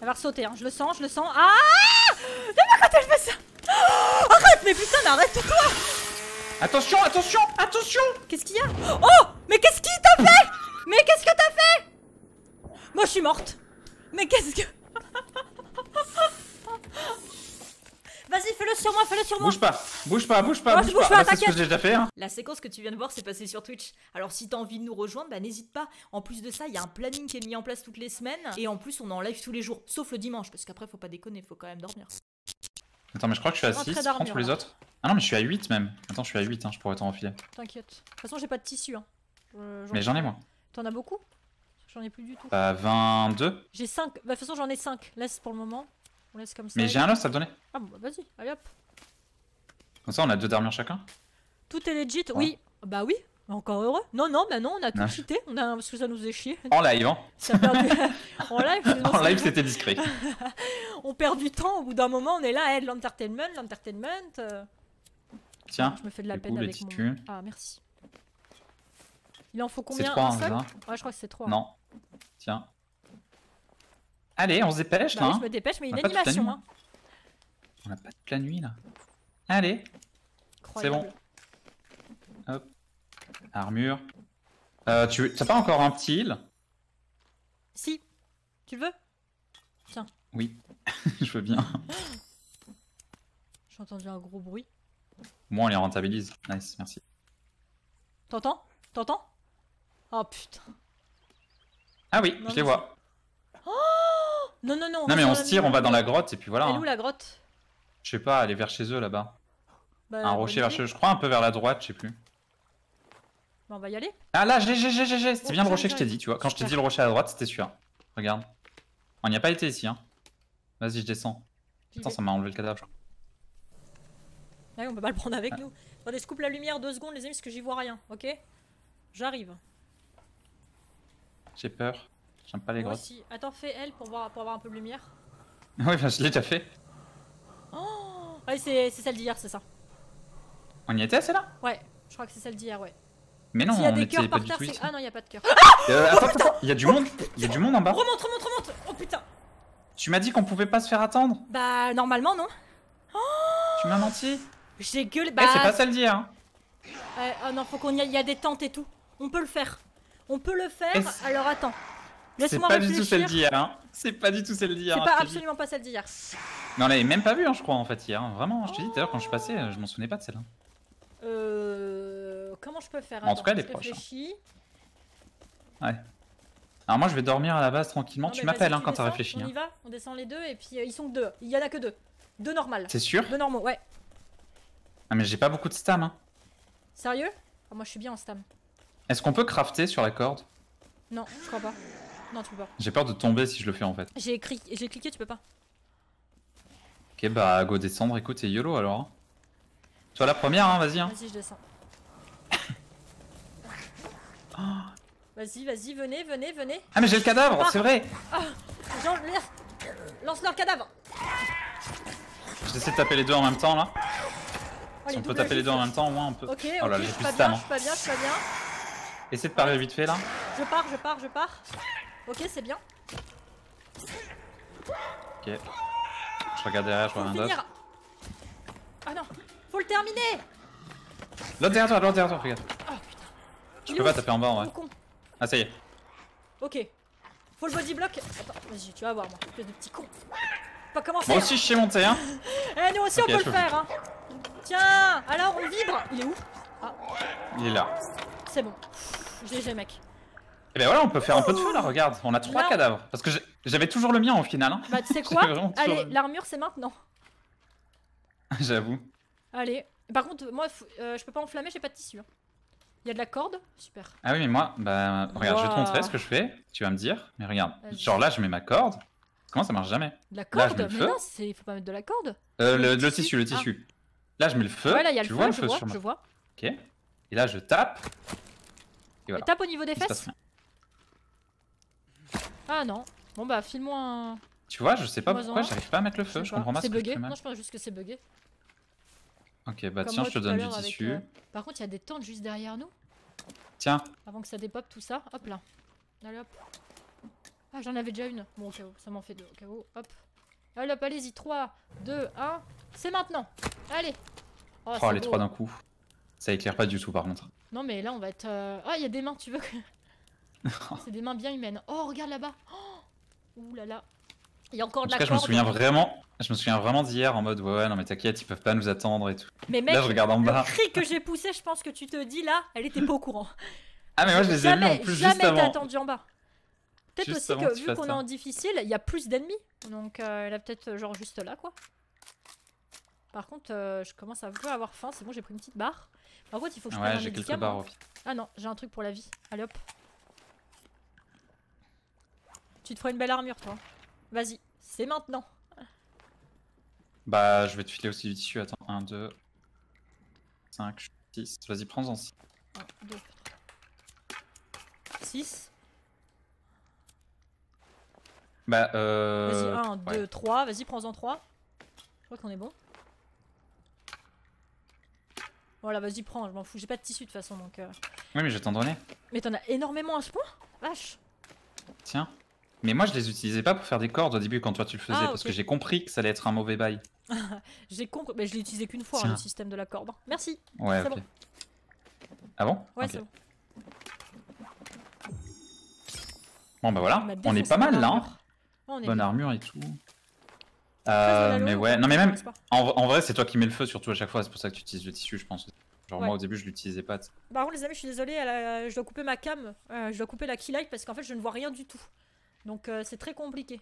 Elle va ressauter, hein. je le sens, je le sens. Ah Mais quand elle fait ça Oh, Arrête, mais putain, mais arrête-toi Attention, attention, attention Qu'est-ce qu'il y a? Oh Mais qu'est-ce qu'il t'a fait? Mais qu'est-ce que t'as fait? Moi, je suis morte. Mais qu'est-ce que... Vas-y, fais-le sur moi, fais-le sur moi Bouge pas, bouge pas, bouge pas, bouge bouge pas. pas, Bah, c'est ce que j'ai déjà fait, hein. La séquence que tu viens de voir s'est passée sur Twitch. Alors si t'as envie de nous rejoindre, bah n'hésite pas. En plus de ça, il y a un planning qui est mis en place toutes les semaines. Et en plus, on est en live tous les jours, sauf le dimanche, parce qu'après, faut pas déconner, faut quand même dormir. Attends, mais je crois que je suis à Rentrée 6, d'armure, prends tous les autres. Ah non, mais je suis à 8 même. Attends, je suis à 8, hein, je pourrais t'en refiler. T'inquiète. De toute façon, j'ai pas de tissu. Hein. Euh, Mais j'en ai moi. T'en as beaucoup? J'en ai plus du tout. Bah 22. J'ai 5. Bah, de toute façon, j'en ai 5. Laisse pour le moment. On laisse comme ça. Mais j'ai un os à te donner. Ah bon, bah vas-y, allez hop. Comme ça, on a deux d'armure chacun. Tout est legit, oui. Bah oui, encore heureux. Non, non, bah non, on a tout cheaté. On a... Parce que ça nous est chié. En live, hein. Perdu... en live, En c'est- live, c'était discret. on perd du temps. Au bout d'un moment, on est là, hey, l'entertainment, l'entertainment. euh. Tiens, Je me fais de la peine coup, avec mon. Ah, merci. Il en faut c'est combien? 3, Un hein, seul c'est ça Ouais, je crois que c'est 3. Non. Tiens. Allez, on se dépêche Bah là. oui, hein. je me dépêche, mais On une a la animation. nuit, Hein. On a pas toute la nuit là. Allez, c'est bon. Incroyable. armure. Euh, tu t'as pas encore un petit heal? Si, tu le veux? Oui, je veux bien. J'ai entendu un gros bruit. Moi, on les rentabilise. Nice, merci. T'entends? T'entends? Oh putain. Ah oui, Non, je les vois. Non, non, non. Non, mais on se tire, on va dans la grotte et puis voilà. Elle est hein. où la grotte? Je sais pas, aller vers chez eux là-bas. Bah, Un rocher vers chez eux. Je crois un peu vers la droite, je sais plus. Bah, on va y aller. Ah là, j'ai, j'ai, j'ai, j'ai. C'était Oh, bien le rocher que je t'ai dit, tu vois. Quand je t'ai dit le rocher à droite, c'était celui-là. Regarde. On n'y a pas été ici, hein. Vas-y, je descends. Attends, ça m'a enlevé le cadavre. Ouais, on peut pas le prendre avec Ah. nous. Attendez, je coupe la lumière deux secondes, les amis, parce que j'y vois rien, ok? J'arrive. J'ai peur. J'aime pas les Moi grottes. aussi. Attends, fais elle pour, voir, pour avoir un peu de lumière. oui, bah, je l'ai déjà fait. Oh Ouais, c'est celle d'hier, c'est ça. On y était, celle-là? Ouais, je crois que c'est celle d'hier, ouais. Mais non, S'il y a on des était pas du tout ici. Ah non, il y a pas de cœur. Euh, attends, attends, attends. Il y a du monde. Il y a du monde en bas. Remonte, remonte, remonte Oh putain Tu m'as dit qu'on pouvait pas se faire attendre? Bah, normalement, non. Tu m'as menti. J'ai gueulé. Eh, Bah, c'est pas celle d'hier. Hein. Ouais, oh non, faut qu'on y aille. Il y a des tentes et tout. On peut le faire. On peut le faire. Alors attends. C'est Laisse-moi pas du tout celle d'hier. Hein. C'est pas du tout celle d'hier. C'est hein, pas absolument pas celle d'hier. Mais on l'avait même pas vu, hein, je crois, en fait, hier. hein. Vraiment, je te dis tout à l'heure, quand je suis passé, euh, je m'en souvenais pas de celle-là. Euh. Comment je peux faire? En tout cas, elle est proche, hein. réfléchis. Alors, moi, je vais dormir à la base tranquillement. Non, tu m'appelles hein, quand t'as réfléchi. On hein. y va, on descend les deux et puis euh, ils sont que deux. Il y en a que deux. Deux normales. C'est sûr? Deux normaux, ouais. Ah, mais j'ai pas beaucoup de stam. Hein. Sérieux? Ah, Moi je suis bien en stam. Est-ce qu'on peut crafter sur la corde? Non, je crois pas. Non, tu peux pas. J'ai peur de tomber si je le fais en fait. J'ai cliqué, tu peux pas. Ok, bah, go descendre, écoute, et YOLO alors. hein. Toi la première, hein, vas-y. Hein. Vas-y, je descends. Vas-y, vas-y, venez, venez, venez. Ah, mais j'ai le cadavre, Ah. c'est vrai laisse- lance leur cadavre. J'essaie de taper les deux en même temps là. Oh, Si on peut taper les deux en même temps, au moins on peut. Ok, Oh là, je suis pas bien, je suis pas bien, je suis pas bien. Essaie de parler vite fait là. Je pars, je pars, je pars. Ok, c'est bien. Ok. Je regarde derrière, je vois finir. d'autre. Ah non, faut le terminer. L'autre derrière toi, l'autre derrière toi, regarde. Oh putain. Je peux pas taper en bas en vrai. con Ah, ça y est. Ok. Faut le body block. Attends, vas-y, tu vas voir, moi. Espèce de petit con. Pas commencer. Moi aussi, je sais monter, hein. Eh, nous aussi, on peut je le faire, hein. Tiens, alors on vibre. Il est où? Il est là. C'est bon. GG, mec. Et ben voilà, on peut faire un peu de feu là, regarde. On a trois Là. cadavres. Parce que j'ai- j'avais toujours le mien au final, hein. Bah, tu sais J'ai quoi vraiment toujours Allez, le- l'armure, c'est maintenant. J'avoue. Allez. Par contre, moi, faut- euh, je peux pas enflammer, j'ai pas de tissu. hein. Il y a de la corde Super. Ah oui, mais moi, bah, regarde, je vais te Wow. montrer ce que je fais. Tu vas me dire. Mais regarde, Vas-y. genre là, je mets ma corde. Comment ça marche jamais? De la Là, je corde mets le Mais feu. non, c'est... faut pas mettre de la corde. euh, Le tissu le Ah. tissu. Là, je mets le feu. ouais, là, il y a tu le vois feu, le je feu vois, sur je vois. Ok. Et là, je tape. Et voilà. Tape au niveau des Il se passe fesses rien. Ah non. Bon bah, file-moi un... Tu vois, je sais pas pourquoi j'arrive pas à mettre le feu. Je comprends pas C'est ce que je bugué fais mal. Non, je pense juste que c'est bugué. Ok, bah Comme tiens, moi je te donne du tissu. euh, Par contre, il y a des tentes juste derrière nous. Tiens, Avant que ça dépop tout ça. Hop là. Allez hop. Ah, j'en avais déjà une. Bon, au cas où, ça m'en fait deux. Au cas où, hop. Allez, hop, allez-y. 3, 2, 1. C'est maintenant. Allez. Oh, c'est les beau. trois d'un coup. Ça éclaire pas du tout par contre. Non, mais là, on va être. euh, Ah, il y a des mains, tu veux que. c'est des mains bien humaines. Oh, regarde là-bas. Oh Ouh là là. Il y a encore En de la cas, je me souviens vraiment, je me souviens vraiment d'hier en mode ouais, ouais, non mais t'inquiète, ils peuvent pas nous attendre et tout. Mais mec, Là, je regarde en le bas. cri que j'ai poussé, je pense que tu te dis là, elle était pas au courant. Ah mais moi je les ai jamais, en plus jamais juste t'as avant. attendu en bas. Peut-être aussi que vu qu'on est en difficile, il y a plus d'ennemis. Donc euh, elle a peut-être genre juste là quoi. Par contre, euh, je commence à un peu avoir faim. C'est bon, j'ai pris une petite barre. Par contre, il faut que je prenne Ouais, un j'ai quelques médicament. barres. Ah non, j'ai un truc pour la vie. Allez hop. Tu te feras une belle armure toi. Vas-y, c'est maintenant. Bah, je vais te filer aussi du tissu. Attends, 1, 2, 5, 6. Vas-y, prends-en 6. 1, 2, 6. Bah, Vas-y, euh. 1, 2, ouais. 3. Vas-y, prends-en 3. Je crois qu'on est bon. Voilà, vas-y, prends. Je m'en fous. J'ai pas de tissu de toute façon donc. euh. Oui, mais je vais t'en donner. Mais t'en as énormément à ce point? Vache Tiens. Mais moi, je les utilisais pas pour faire des cordes au début quand toi tu le faisais, Ah, parce que j'ai compris que ça allait être un mauvais bail. J'ai compris. Mais je l'ai utilisé qu'une fois, hein, le système de la corde. Merci. Ouais, bon. Ah bon? Ouais, c'est bon. Bon, bah voilà, on est pas mal là. hein. on est Bonne bien. armure et tout. Euh, mais ouais, ou non mais même, en, en vrai, c'est toi qui mets le feu surtout à chaque fois, c'est pour ça que tu utilises le tissu, je pense. Genre Ouais. moi au début, je l'utilisais pas. Par contre, les amis, je suis désolée, je dois couper ma cam, euh, je dois couper la keylight parce qu'en fait, je ne vois rien du tout. Donc, euh, c'est très compliqué.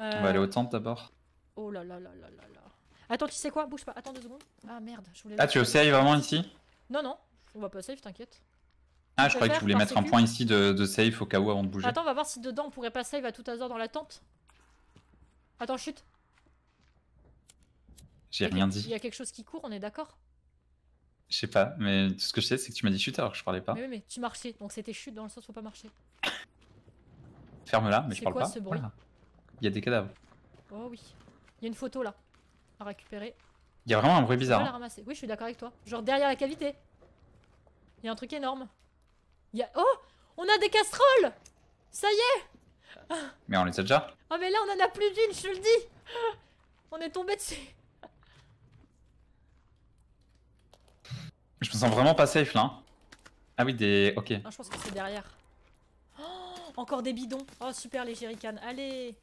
Euh, On va aller au temple d'abord. Oh là là là là là là. Attends, tu sais quoi? Bouge pas, attends deux secondes. Ah merde, je voulais. Ah, tu es au save vraiment ici? Non, non, on va pas save, t'inquiète. Ah, je croyais que tu voulais mettre un point ici de, de save au cas où avant de bouger. Attends, on va voir si dedans on pourrait pas save à tout hasard dans la tente. Attends, chute. J'ai rien quel- Il dit. y a quelque chose qui court, on est d'accord? Je sais pas, mais tout ce que je sais, c'est que tu m'as dit chute alors que je parlais pas. Mais oui, mais tu marchais, donc c'était chute dans le sens faut pas marcher. Ferme-la, mais je C'est parle quoi pas. ce bruit Voilà. Il y a des cadavres. Oh oui. Il y a une photo là à récupérer. Il y a vraiment un bruit bizarre. la hein. ramasser. Oui, je suis d'accord avec toi. Genre derrière la cavité. Il y a un truc énorme. Il y a... Oh On a des casseroles Ça y est Mais on les a déjà. Oh mais là on en a plus d'une, je te le dis On est tombé dessus Je me sens vraiment pas safe là. Ah oui, des. Ok. Ah, je pense que c'est derrière. Encore des bidons. Oh, super les jerrycans. Allez.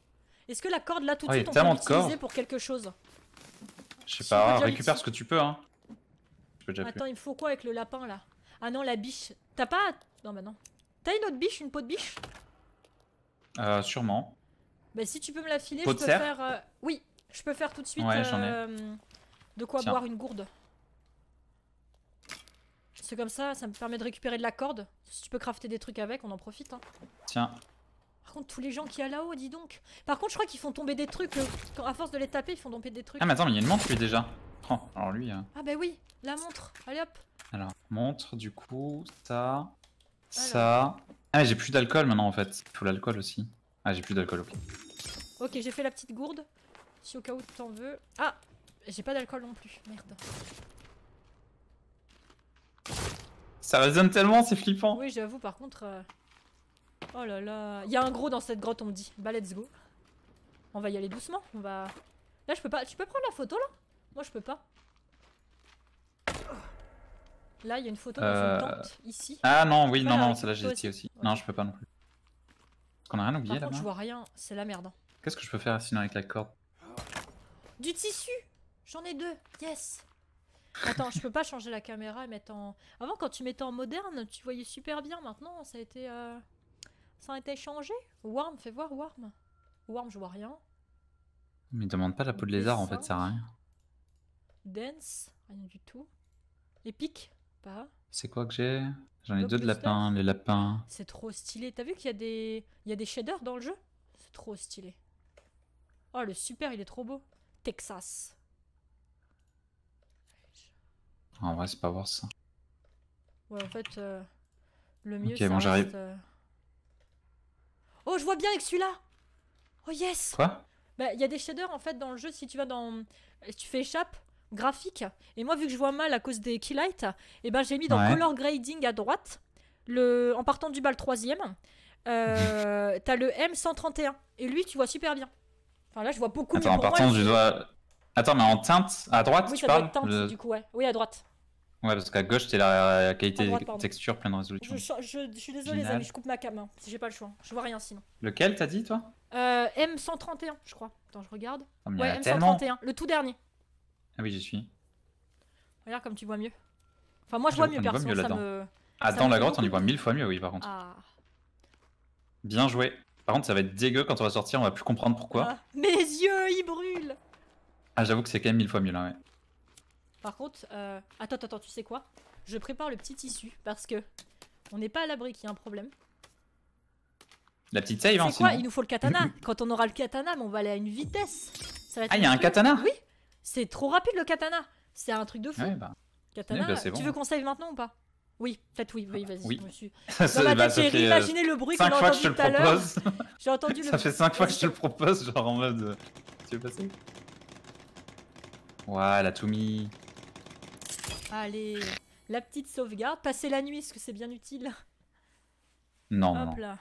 Est-ce que la corde là tout de Oh, il y a suite on peut l'utiliser pour quelque chose Je sais Si, pas, déjà récupère ce que tu peux, hein. Je peux déjà plus. Attends, il me faut quoi avec le lapin là? Ah non, la biche. T'as pas. Non, bah non. T'as une autre biche, une peau de biche? Euh, sûrement. Bah si tu peux me la filer, Peau je peux faire. euh, Oui, je peux faire tout de suite. Ouais, j'en ai. euh, De quoi Tiens. boire une gourde. C'est comme ça, ça me permet de récupérer de la corde. Si tu peux crafter des trucs avec, on en profite. hein. Tiens. Par contre, tous les gens qui y a là-haut, dis donc. Par contre, je crois qu'ils font tomber des trucs. euh, quand- à force de les taper, ils font tomber des trucs. Ah, mais attends, mais il y a une montre lui déjà. Oh, alors lui. euh, Ah bah oui, la montre. Allez hop. Alors, montre, du coup, ça. Ça. Ah, mais j'ai plus d'alcool maintenant en fait. Il faut l'alcool aussi. Ah, j'ai plus d'alcool, ok. Ok, j'ai fait la petite gourde. Si au cas où t'en veux. Ah J'ai pas d'alcool non plus. Merde. Ça résonne tellement, c'est flippant. Oui, j'avoue, par contre. euh, Oh là là. Il y a un gros dans cette grotte, on me dit. Bah, let's go. On va y aller doucement. On va. Là, je peux pas. Tu peux prendre la photo là? Moi, je peux pas. Là, il y a une photo dans Euh, une tente, ici. Ah non, oui, non, non, celle-là j'ai essayé aussi. Non, je peux pas non plus. Est-ce qu'on a rien oublié Par contre, je vois rien. C'est la merde. hein. Qu'est-ce que je peux faire sinon avec la corde? Du tissu J'en ai deux. Yes Attends, je peux pas changer la caméra et mettre en. Avant, quand tu mettais en moderne, tu voyais super bien. Maintenant, ça a été. euh, Ça a été changé Warm, fais voir Warm. Warm, je vois rien. Mais demande pas la peau de lézard en fait, ça sert à rien. Dance, rien du tout. Epic, pas. C'est quoi que j'ai? J'en ai deux de lapins, les lapins. C'est trop stylé. T'as vu qu'il y a des. Il y a des shaders dans le jeu? C'est trop stylé. Oh, le super, il est trop beau. Texas. En vrai, c'est pas voir ça. Ouais, en fait, euh, le mieux, Ok, ça bon, j'arrive. euh, Oh, je vois bien avec celui-là Oh yes Quoi? Bah, il y a des shaders, en fait, dans le jeu, si tu vas dans... Si tu fais échappe, graphique, et moi, vu que je vois mal à cause des keylights, et ben j'ai mis dans Ouais. color grading à droite, le... en partant du bas le troisième, euh, t'as le M131. Et lui, tu vois super bien. Enfin, là, je vois beaucoup Attends, mieux. en Pour moi, partant du doigt. Attends, mais en teinte, à droite, Oui, tu ça doit parles être teinte, Le- du coup, ouais. Oui, à droite. Ouais, parce qu'à gauche, t'es la, qualité droite, texture pleine résolution. Je, je- je- je suis désolée, les amis, je coupe ma cam. hein, si j'ai pas le choix. Je vois rien sinon. Lequel t'as dit, toi? Euh, M131, je crois. Attends, je regarde. Ah, en Ouais, a tellement. M131, le tout dernier. Ah oui, j'y suis. Regarde comme tu vois mieux. Enfin, moi, je vois mieux, voit perso. mieux ça là-dedans. me... Ah, Ça dans me la grotte, on y voit mille fois mieux, oui, par contre. Ah. Bien joué. Par contre, ça va être dégueu quand on va sortir, on va plus comprendre pourquoi. Ah, Mes yeux, ils brûlent Ah, j'avoue que c'est quand même mille fois mieux là, ouais. Par contre, euh... attends, attends, tu sais quoi? Je prépare le petit tissu parce que on n'est pas à l'abri qu'il y ait un problème. La petite save, hein, C'est quoi? sinon. Il nous faut le katana. Quand on aura le katana, mais on va aller à une vitesse. Ça va être Ah, il y a un katana Oui, c'est trop rapide le katana. C'est un truc de fou. Ouais, bah. Katana, Eh ben, c'est tu bon. veux qu'on save maintenant ou pas? Oui, peut-être oui, oui, vas-y. Oui. suis- Ça, Dans ma bah, tête, j'ai fait imaginé le bruit qu'on a 5 fois que je te entendu le tout à l'heure. propose. J'ai entendu le Ça fait 5 fois que je te le propose, genre en mode. euh, Tu veux passer? Ouais, la Toumi. Allez, la petite sauvegarde. Passer la nuit, est-ce que c'est bien utile? Non, non, Hop non. là.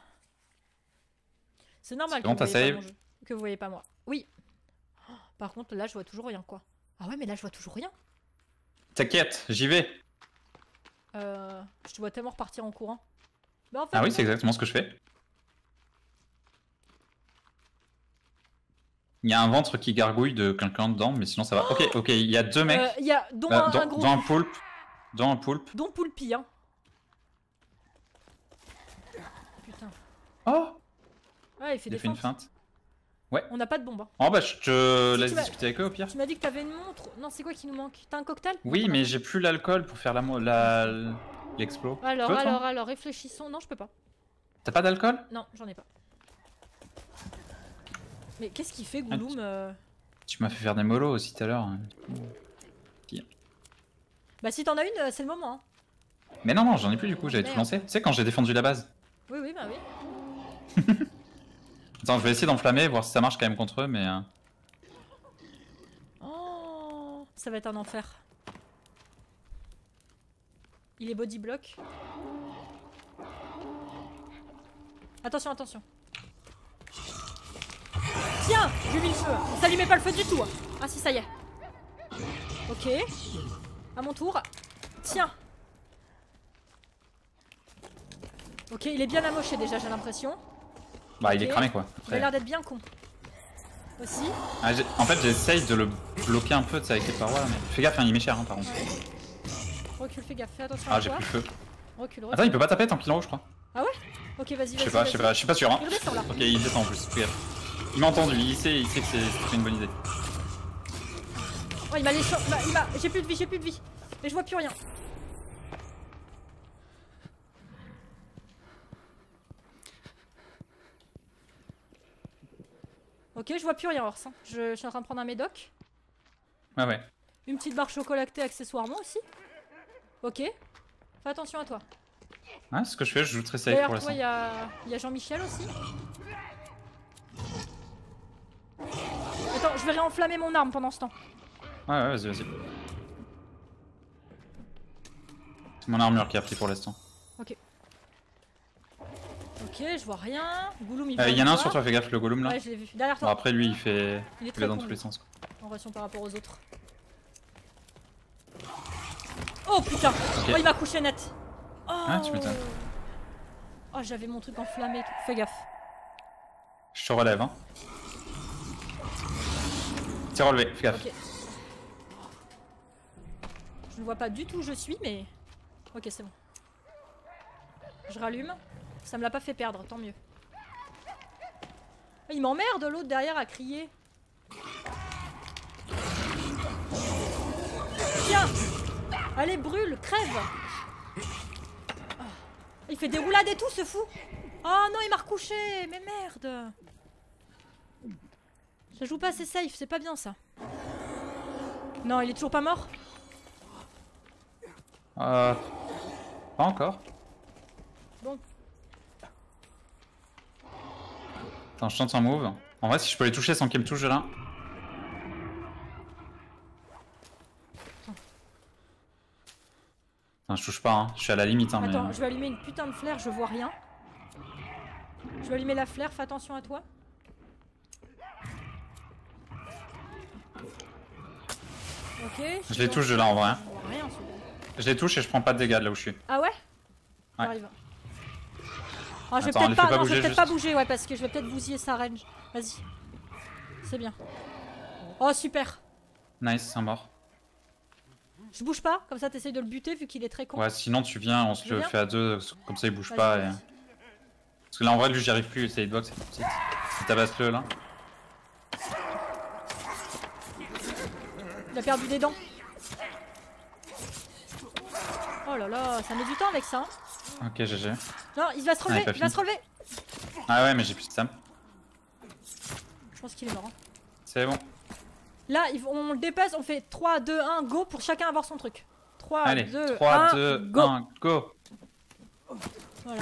C'est normal que, bon, vous save jeu, que vous voyez pas moi. Oui. Oh, Par contre, là, je vois toujours rien, quoi. Ah ouais, mais là, je vois toujours rien. T'inquiète, j'y vais. Euh, je te vois tellement repartir en courant. Bah, en fait, Ah oui, c'est exactement ce que je fais. Il y a un ventre qui gargouille de quelqu'un dedans, mais sinon ça va. Ok, ok, il y a deux mecs. Euh, Il y a dont euh, un, dans, un gros. dans un poulpe. Dans un poulpe. Dont Poulpi, hein. Putain. Oh Ah, il fait Il des a fait une feinte. On n'a pas de bombe. hein. Oh bah je te Si, laisse discuter avec eux au pire. Tu m'as dit que t'avais une montre. Non, c'est quoi qui nous manque? T'as un cocktail? Oui, mais j'ai plus l'alcool pour faire la la l'explo. Alors, peux, alors, alors, réfléchissons. Non, je peux pas. T'as pas d'alcool? Non, j'en ai pas. Mais qu'est-ce qu'il fait, Gouloum euh Tu m'as fait faire des molos aussi tout à l'heure. hein. Bah, si t'en as une, euh, c'est le moment. hein. Mais non, non, j'en ai plus du coup, j'avais tout lancé. Tu sais, quand j'ai défendu la base. Oui, oui, bah oui. Attends, je vais essayer d'enflammer, voir si ça marche quand même contre eux, mais. euh, Oh, ça va être un enfer. Il est body block. Attention, attention. Tiens, j'ai mis le feu. Lui met pas le feu du tout. Ah si, ça y est. Ok. À mon tour. Tiens. Ok, il est bien amoché déjà, j'ai l'impression. Bah, il est cramé quoi. Il a l'air d'être bien con. Aussi. Ah, en fait, j'essaye de le bloquer un peu, avec les parois, là, mais fais gaffe, hein, il met cher, hein, par contre. Recule, fais gaffe, fais attention Ah, j'ai plus le feu. Recule, recule. Attends, il peut pas taper tant qu'il est en haut, je crois. Ok, vas-y, vas-y. Je sais pas, je sais vas-y. pas, je suis pas sûr. Hein. Il redescend là. Ok, il descend en plus. fais gaffe. Il m'a entendu, il sait, il sait que c'est une bonne idée. Oh, il m'a léché. il m'a- J'ai plus de vie, j'ai plus de vie. Mais je vois plus rien. Ok, je vois plus rien, Ors. hein. Je, je suis en train de prendre un médoc. Ouais, ouais. Une petite barre chocolatée accessoirement aussi. Ok. Fais attention à toi. C'est ce que je fais, je joue très safe pour toi, l'instant. il y a, il y a Jean-Michel aussi. Attends, je vais réenflammer mon arme pendant ce temps. Ouais, ouais, vas-y, vas-y. C'est mon armure qui a pris pour l'instant. Ok, je vois rien. Gouloum, il Euh, y en a un sur toi, fais gaffe, le golem là. Ouais, je l'ai vu. Derrière Bon, toi. après, lui, il fait. il est très dans con, tous les sens. quoi. en relation par rapport aux autres. Oh putain Ok. Oh, il m'a couché net Oh, Ah, tu m'étonnes. oh j'avais mon truc enflammé et tout. Fais gaffe. Je te relève, hein. Je ne vois pas du tout où je suis, mais... Ok, c'est bon. Je rallume. Ça me l'a pas fait perdre, tant mieux. Ah, Il m'emmerde l'autre derrière à crier. Tiens Allez, brûle, crève Ah. Il fait des roulades et tout, ce fou Oh non, il m'a recouché Mais merde Ça joue pas assez safe, c'est pas bien ça. Non, il est toujours pas mort Euh. Pas encore. Bon. Attends, je tente un move. En vrai, si je peux les toucher sans qu'ils me touchent là. Non, je touche pas, hein. je suis à la limite. Hein, mais... Attends, je vais allumer une putain de flaire, je vois rien. Je vais allumer la flaire, fais attention à toi. Je les touche de là en vrai. hein. Je rien les touche et je prends pas de dégâts de là où je suis. Ah ouais? J'arrive. Ah, je vais peut-être pas, fais pas non, je vais bouger, pas bouger, ouais, parce que je vais peut-être bousiller sa range. Vas-y. C'est bien. Oh, super. Nice, un mort. Je bouge pas, comme ça t'essayes de le buter vu qu'il est très con. Ouais, sinon tu viens, on se le fait à deux, comme ça il bouge pas. Et... Parce que là en vrai, lui j'y arrive plus, c'est hitbox, c'est petite. Tu tabasses le là. Il a perdu des dents. Oh là là, ça met du temps avec ça. hein. Ok, GG. Non, il va se relever, pas il va se relever. Ah ouais, mais j'ai plus de stam. Je pense qu'il est mort. hein. C'est bon. Là, on le dépasse, on fait 3, 2, 1, go pour chacun avoir son truc. 3, Allez, 2, 3, 1, 2, go. 1, go. Voilà.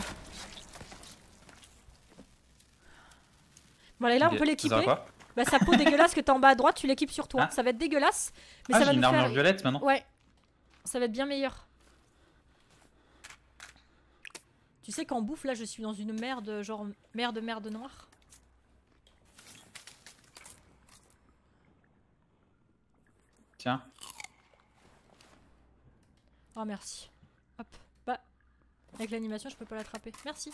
Bon allez, là on peut l'équiper. Bah sa peau dégueulasse que t'as en bas à droite, tu l'équipes sur toi. Ah. Ça va être dégueulasse, mais Ah, ça va j'ai une nous armure faire... violette maintenant. Ouais, ça va être bien meilleur. Tu sais qu'en bouffe, là, je suis dans une merde, genre merde, merde noire. Tiens. Oh, merci. Hop, bah, avec l'animation, je peux pas l'attraper. Merci.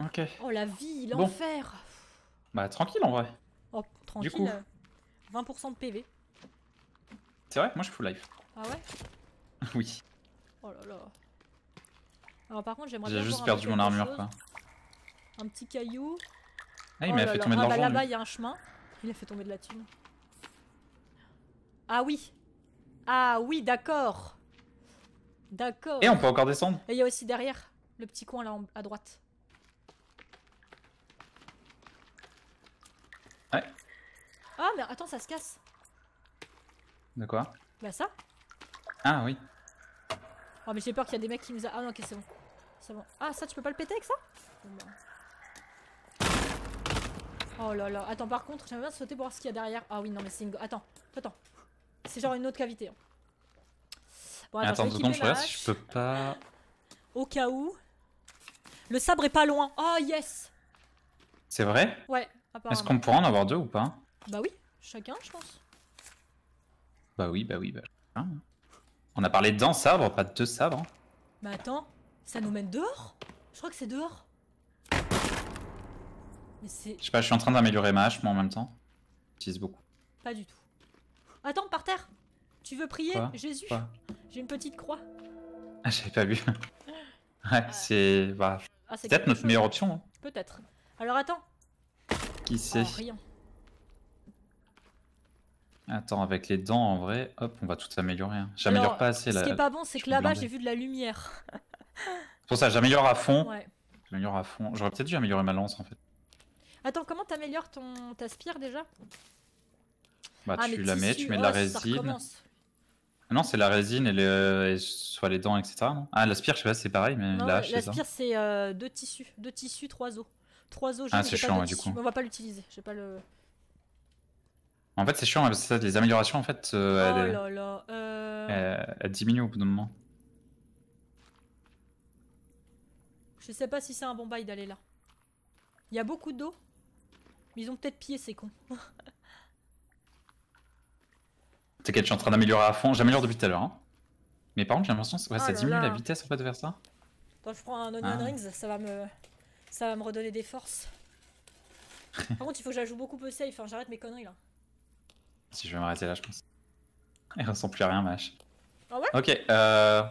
Ok. Oh, la vie, Bon. l'enfer. Bah tranquille en vrai. Oh, tranquille. coup. euh, 20% de PV. C'est vrai, moi je suis full life. Ah ouais? Oui. Oh là là. Alors par contre, j'aimerais J'ai juste perdu mon armure chose. quoi. Un petit caillou. Ah, il Oh m'a là fait tomber de Ah, bah, l'argent. Là-bas, il y a un chemin. Il a fait tomber de la thune. Ah oui. Ah oui, d'accord. D'accord. Et on peut encore descendre Et il y a aussi derrière, le petit coin là à droite. Ouais. Ah mais attends, ça se casse. De quoi Bah ça. Ah oui. Oh mais j'ai peur qu'il y a des mecs qui nous a... Ah non ok c'est bon. C'est bon. Ah ça tu peux pas le péter avec ça. Oh là là. Attends par contre j'aimerais bien sauter pour voir ce qu'il y a derrière. Ah oui non mais c'est une... Attends. Attends. C'est genre une autre cavité. hein. Bon Attends, attends, deux secondes, je regarde si je peux pas. Au cas où. Le sabre est pas loin. Oh yes C'est vrai? Ouais, Est-ce apparemment. qu'on pourra en avoir deux ou pas? Bah oui, chacun je pense. Bah oui, bah oui, bah. hein. On a parlé d'un sabre, pas de deux sabres. Bah attends, ça nous mène dehors? Je crois que c'est dehors. Mais c'est Je sais pas, je suis en train d'améliorer ma hache, moi en même temps. J'utilise beaucoup. pas du tout. Attends, par terre Tu veux prier Quoi? Jésus? J'ai une petite croix. Ah, j'avais pas vu. ouais, c'est. Bah, Ah, c'est peut-être notre chose. meilleure option. hein. Peut-être. Alors attends. Qui sait? Oh, rien. Attends, avec les dents en vrai, hop, on va tout améliorer. hein. J'améliore pas assez Ce qui est pas bon, c'est je que là-bas, j'ai vu de la lumière. C'est pour ça, j'améliore à fond. Ouais. J'améliore à fond. J'aurais peut-être dû améliorer ma lance en fait. Attends, comment t'améliores ton ta spire déjà? Bah, Ah, tu la mets, tu mets de oh, la ça résine. Non, c'est la résine et, le... et soit les dents, etc. non? Ah, la spire, je sais pas, c'est pareil, mais Non, la hache, spire, c'est euh, deux tissus. Deux tissus, trois os. Trois os, Ah, j'ai c'est chiant, ouais, du coup. on va pas l'utiliser. J'ai pas le. En fait, c'est chiant, ça, les améliorations, en fait, euh, oh elles, là là. Euh... elles- elles diminuent au bout d'un moment. Je sais pas si c'est un bon bail d'aller là. Il y a beaucoup d'eau. Mais ils ont peut-être pied, ces cons. T'inquiète, je suis en train d'améliorer à fond. J'améliore depuis tout à l'heure. hein. Mais par contre, j'ai l'impression que ouais, Oh ça là diminue la vitesse en fait de faire ça. Attends, je prends un onion Ah. rings, ça va me. Ça va me redonner des forces. Par contre, il faut que j'ajoute beaucoup peu safe. Hein. J'arrête mes conneries là. Si je vais m'arrêter là, je pense. Elle ressemble plus à rien, ma hache. Ah ouais Ok, euh.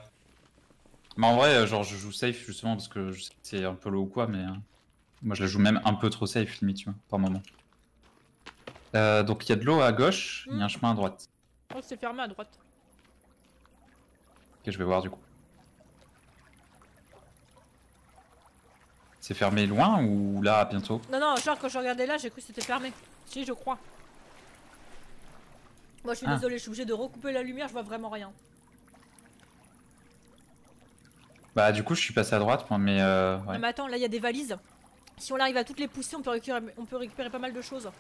Bah, en vrai, euh, genre, je joue safe justement parce que je sais que c'est un peu low ou quoi, mais. euh, Moi, je la joue même un peu trop safe, limite, tu vois, par moment. Euh, donc, il y a de l'eau à gauche, il y a un chemin à droite. Oh, c'est fermé à droite. Ok, je vais voir du coup. C'est fermé loin ou là, bientôt? Non, non, genre quand je regardais là, j'ai cru que c'était fermé. Si, je crois. Moi, je suis Ah. désolée, je suis obligée de recouper la lumière, je vois vraiment rien. Bah, du coup, je suis passé à droite, moi, mais euh, ouais. Non, mais attends, là, il y a des valises. Si on arrive à toutes les pousser, on peut récupérer, on peut récupérer pas mal de choses.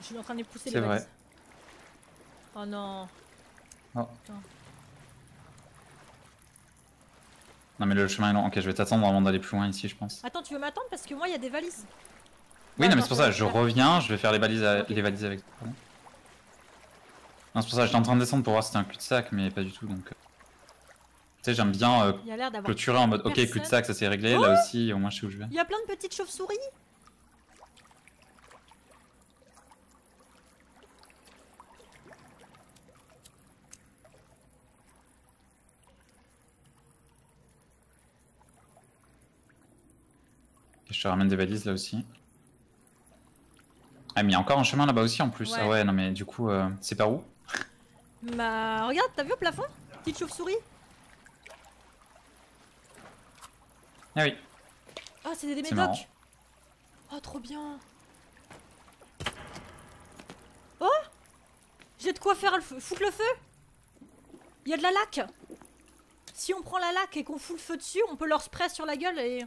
Je suis en train de les pousser les C'est vrai. valises. Oh non. Oh. Putain. Non mais le chemin est long. Ok, je vais t'attendre avant d'aller plus loin ici, je pense. Attends, tu veux m'attendre parce que moi il y a des valises. Oui, non mais c'est pour ça, je reviens, je vais faire les à- les valises avec toi. pardon. Non, c'est pour ça, j'étais en train de descendre pour voir si c'était un cul-de-sac, mais pas du tout, donc... euh. Tu sais, j'aime bien euh, clôturer en mode, ok, cul-de-sac, ça s'est réglé, là aussi, au moins je sais où je vais. Il y a plein de petites chauves-souris. Je te ramène des valises là aussi. Ah, mais il y a encore un chemin là-bas aussi en plus. Ouais. Ah ouais, non mais du coup, euh, c'est par où? Bah, regarde, t'as vu au plafond? Petite chauve-souris. Ah oui. Ah, c'est des médocs. Oh, trop bien. Oh J'ai de quoi faire le feu. Foutre le feu? Il y a de la laque. Si on prend la laque et qu'on fout le feu dessus, on peut leur spray sur la gueule et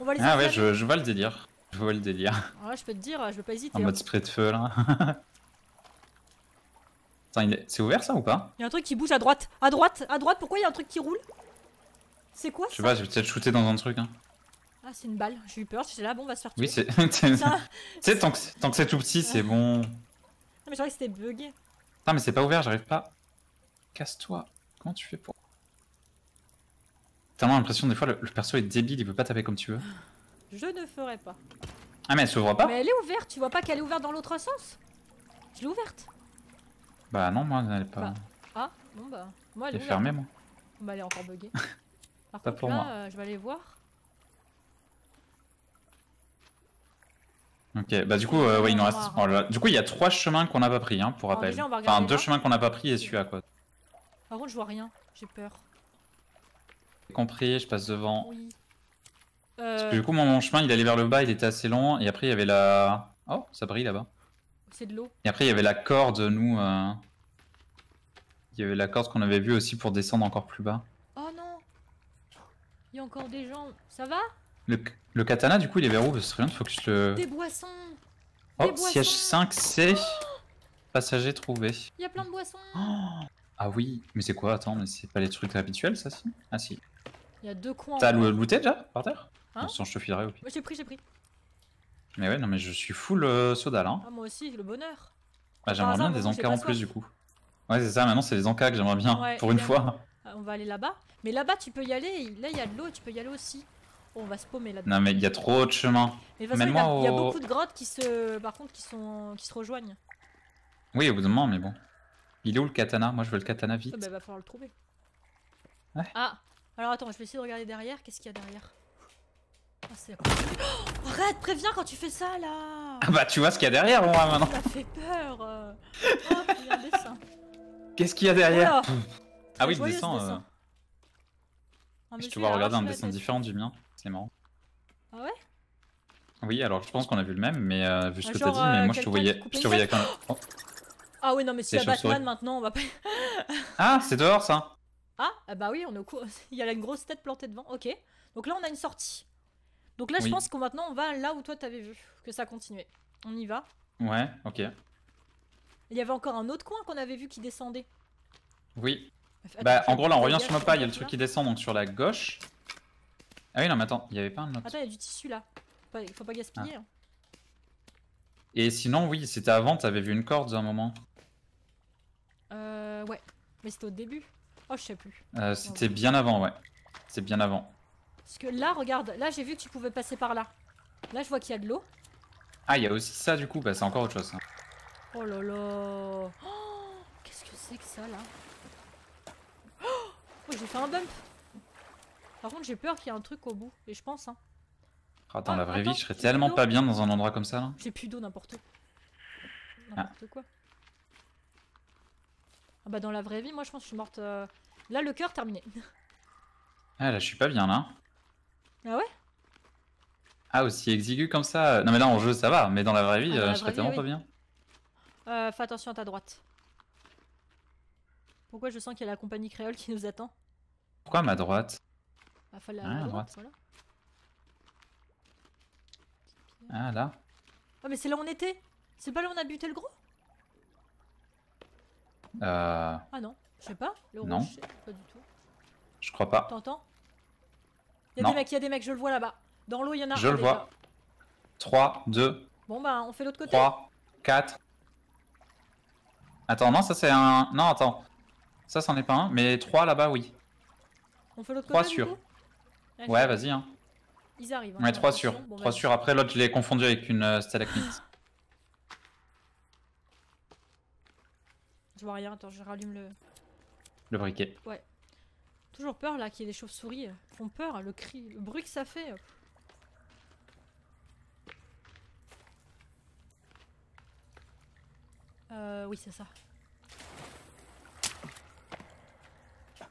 on va les Ah ouais, je, je vois le délire. Je vois le délire. Ah ouais, je peux te dire, je vais pas hésiter. En hein. mode spray de feu là. Attends, il est- c'est ouvert ça ou pas? Il y a un truc qui bouge à droite. À droite, à droite, pourquoi il y a un truc qui roule? C'est quoi Je sais ça? pas, j'ai peut-être shooté dans un truc. Hein. Ah, c'est une balle. J'ai eu peur, j'étais là, bon, on va se faire tuer. Oui, c'est. tu sais, Ça- tant que c'est tout petit, c'est bon. Ah, mais je croyais que c'était bugué. Non, mais c'est pas ouvert, j'arrive pas. Casse-toi. Comment tu fais pour. T'as vraiment l'impression des fois le, le perso est débile, il veut pas taper comme tu veux. Je ne ferai pas. Ah, mais elle s'ouvre pas Mais elle est ouverte, tu vois pas qu'elle est ouverte dans l'autre sens? Je l'ai ouverte. Bah non, moi elle est pas. Bah, Ah, bon bah. Moi, elle est est fermée, moi. Bah, elle est encore buggée. Par Pas contre, pour là, moi. euh, je vais aller voir. Ok, bah du coup, euh, ouais, il nous reste. Noir. oh. Du coup, il y a trois chemins qu'on n'a pas pris, hein, pour Alors, rappel. déjà, enfin, deux là. chemins qu'on n'a pas pris et celui-là, quoi. Par contre, je vois rien. J'ai peur. J'ai compris, je passe devant. Oui. Parce Euh, que du coup, mon, mon chemin, il allait vers le bas, il était assez long. Et après, il y avait la. Oh, ça brille là-bas. c'est de l'eau. Et après, il y avait la corde, nous. euh, Il y avait la corde qu'on avait vue aussi pour descendre encore plus bas. Oh non Il y a encore des gens. Ça va? Le, le katana, du coup, il est vers où? Ce serait bien de focus le. Des boissons Oh, des boissons. siège 5C. Passager trouvé. Il y a plein de boissons Oh ah oui, mais c'est quoi? Attends, mais c'est pas les trucs habituels, ça, si? Ah si. Il y a deux coins. T'as looté déjà Par terre? Hein Sinon, je te filerai au pire. Ouais, J'ai pris, j'ai pris. Mais ouais, non, mais je suis full euh, soda là. hein. Ah, moi aussi, le bonheur. Bah, j'aimerais bien des encas en plus soif. du coup. Ouais, c'est ça, maintenant c'est les encas que j'aimerais bien, Ouais, pour une fois. Ah, on va aller là-bas. Mais là-bas, tu peux y aller. Là, il y a de l'eau, tu peux y aller aussi. Oh, on va se paumer là-dedans. Non, mais il y a trop de chemin. Mais de toute façon, il y, a- Mène-moi il y a au- beaucoup de grottes qui se, par contre, qui sont, qui se rejoignent. Oui, au bout d'un moment, mais bon. Il est où le katana? Moi je veux le katana vite. Ah, bah, va falloir le trouver. Ouais. Ah, alors attends, je vais essayer de regarder derrière. Qu'est-ce qu'il y a derrière? Ah, c'est. Oh, arrête, préviens quand tu fais ça là. Ah bah tu vois ce qu'il y a derrière moi maintenant. Ça fait peur. euh. Oh. Qu'est-ce qu'il y a derrière. Ah oui, le dessin. euh, dessin. Un Je te vois regarder un la dessin différent du mien. C'est marrant. Ah ouais? Oui, alors je pense qu'on a vu le même, mais euh, vu ce Ah, que t'as dit, mais euh, moi je te voyais, je te quand même. Oh. Ah oui, non, mais C'est chauve-souris. Batman maintenant, on va pas. Ah, c'est dehors ça Ah, ah bah oui, on est au cours. Il y a une grosse tête plantée devant. Ok. Donc là, on a une sortie. Donc là, je pense que maintenant, on va là où toi t'avais vu que ça continuait. On y va. Ouais, ok. Il y avait encore un autre coin qu'on avait vu qui descendait. Oui. Attends, Bah je en gros là on revient sur je pas, il y a le truc qui descend donc sur la gauche. Ah oui non mais attends, il y avait pas un autre. Attends, il y a du tissu là. Il faut pas gaspiller. Ah. hein. Et sinon oui, c'était avant, t'avais vu une corde à un moment. Euh, ouais. Mais c'était au début. Oh, je sais plus. Euh, c'était bien avant, ouais. C'est bien avant. Parce que là, regarde, là, j'ai vu que tu pouvais passer par là. Là, je vois qu'il y a de l'eau. Ah il y a aussi ça du coup, bah c'est encore autre chose. ça. Oh là là. Oh, Qu'est-ce que c'est que ça là? Oh, oh, j'ai fait un bump. Par contre, j'ai peur qu'il y ait un truc au bout. Et je pense, hein. Ah, dans Ah, la vraie attends, vie, je serais tellement pas bien dans un endroit comme ça là. J'ai plus d'eau n'importe où. Ah. N'importe quoi. Ah bah dans la vraie vie, moi je pense que je suis morte. euh, Là le cœur terminé. Ah là je suis pas bien là. Ah ouais? Ah aussi exigu comme ça. Non mais là en jeu ça va, mais dans la vraie vie, Ah, euh, la je serais tellement pas bien. Euh, Fais attention à ta droite. Pourquoi je sens qu'il y a la compagnie créole qui nous attend? Pourquoi à ma droite? Bah fallait Ah, à droite. droite, voilà. Ah là Ah mais c'est là où on était C'est pas là où on a buté le gros? Euh. Ah non, je sais pas. Le Non. rouge, pas du tout. Je crois pas. T'entends? Il y a Non. des mecs, il y a des mecs, je le vois là-bas. Dans l'eau, il y en a Je un le déjà. vois. 3, 2, Bon bah, on fait l'autre côté. 3, 4. Attends, non, ça c'est un. Non, attends. Ça, c'en est pas un, mais 3 là-bas, oui. On fait l'autre côté. du sûrs. coup Allez, Ouais, vas-y. Hein. Ils arrivent. hein, Ouais, j'ai 3 l'impression. sûrs. Bon, 3 vas-y. sûrs. Après, l'autre, je l'ai confondu avec une euh, stalagmite. Je vois rien, attends, je rallume le. Le briquet. Toujours peur là qu'il y ait des chauves-souris. euh, font peur, le cri, le bruit que ça fait. euh. Euh, oui, c'est ça.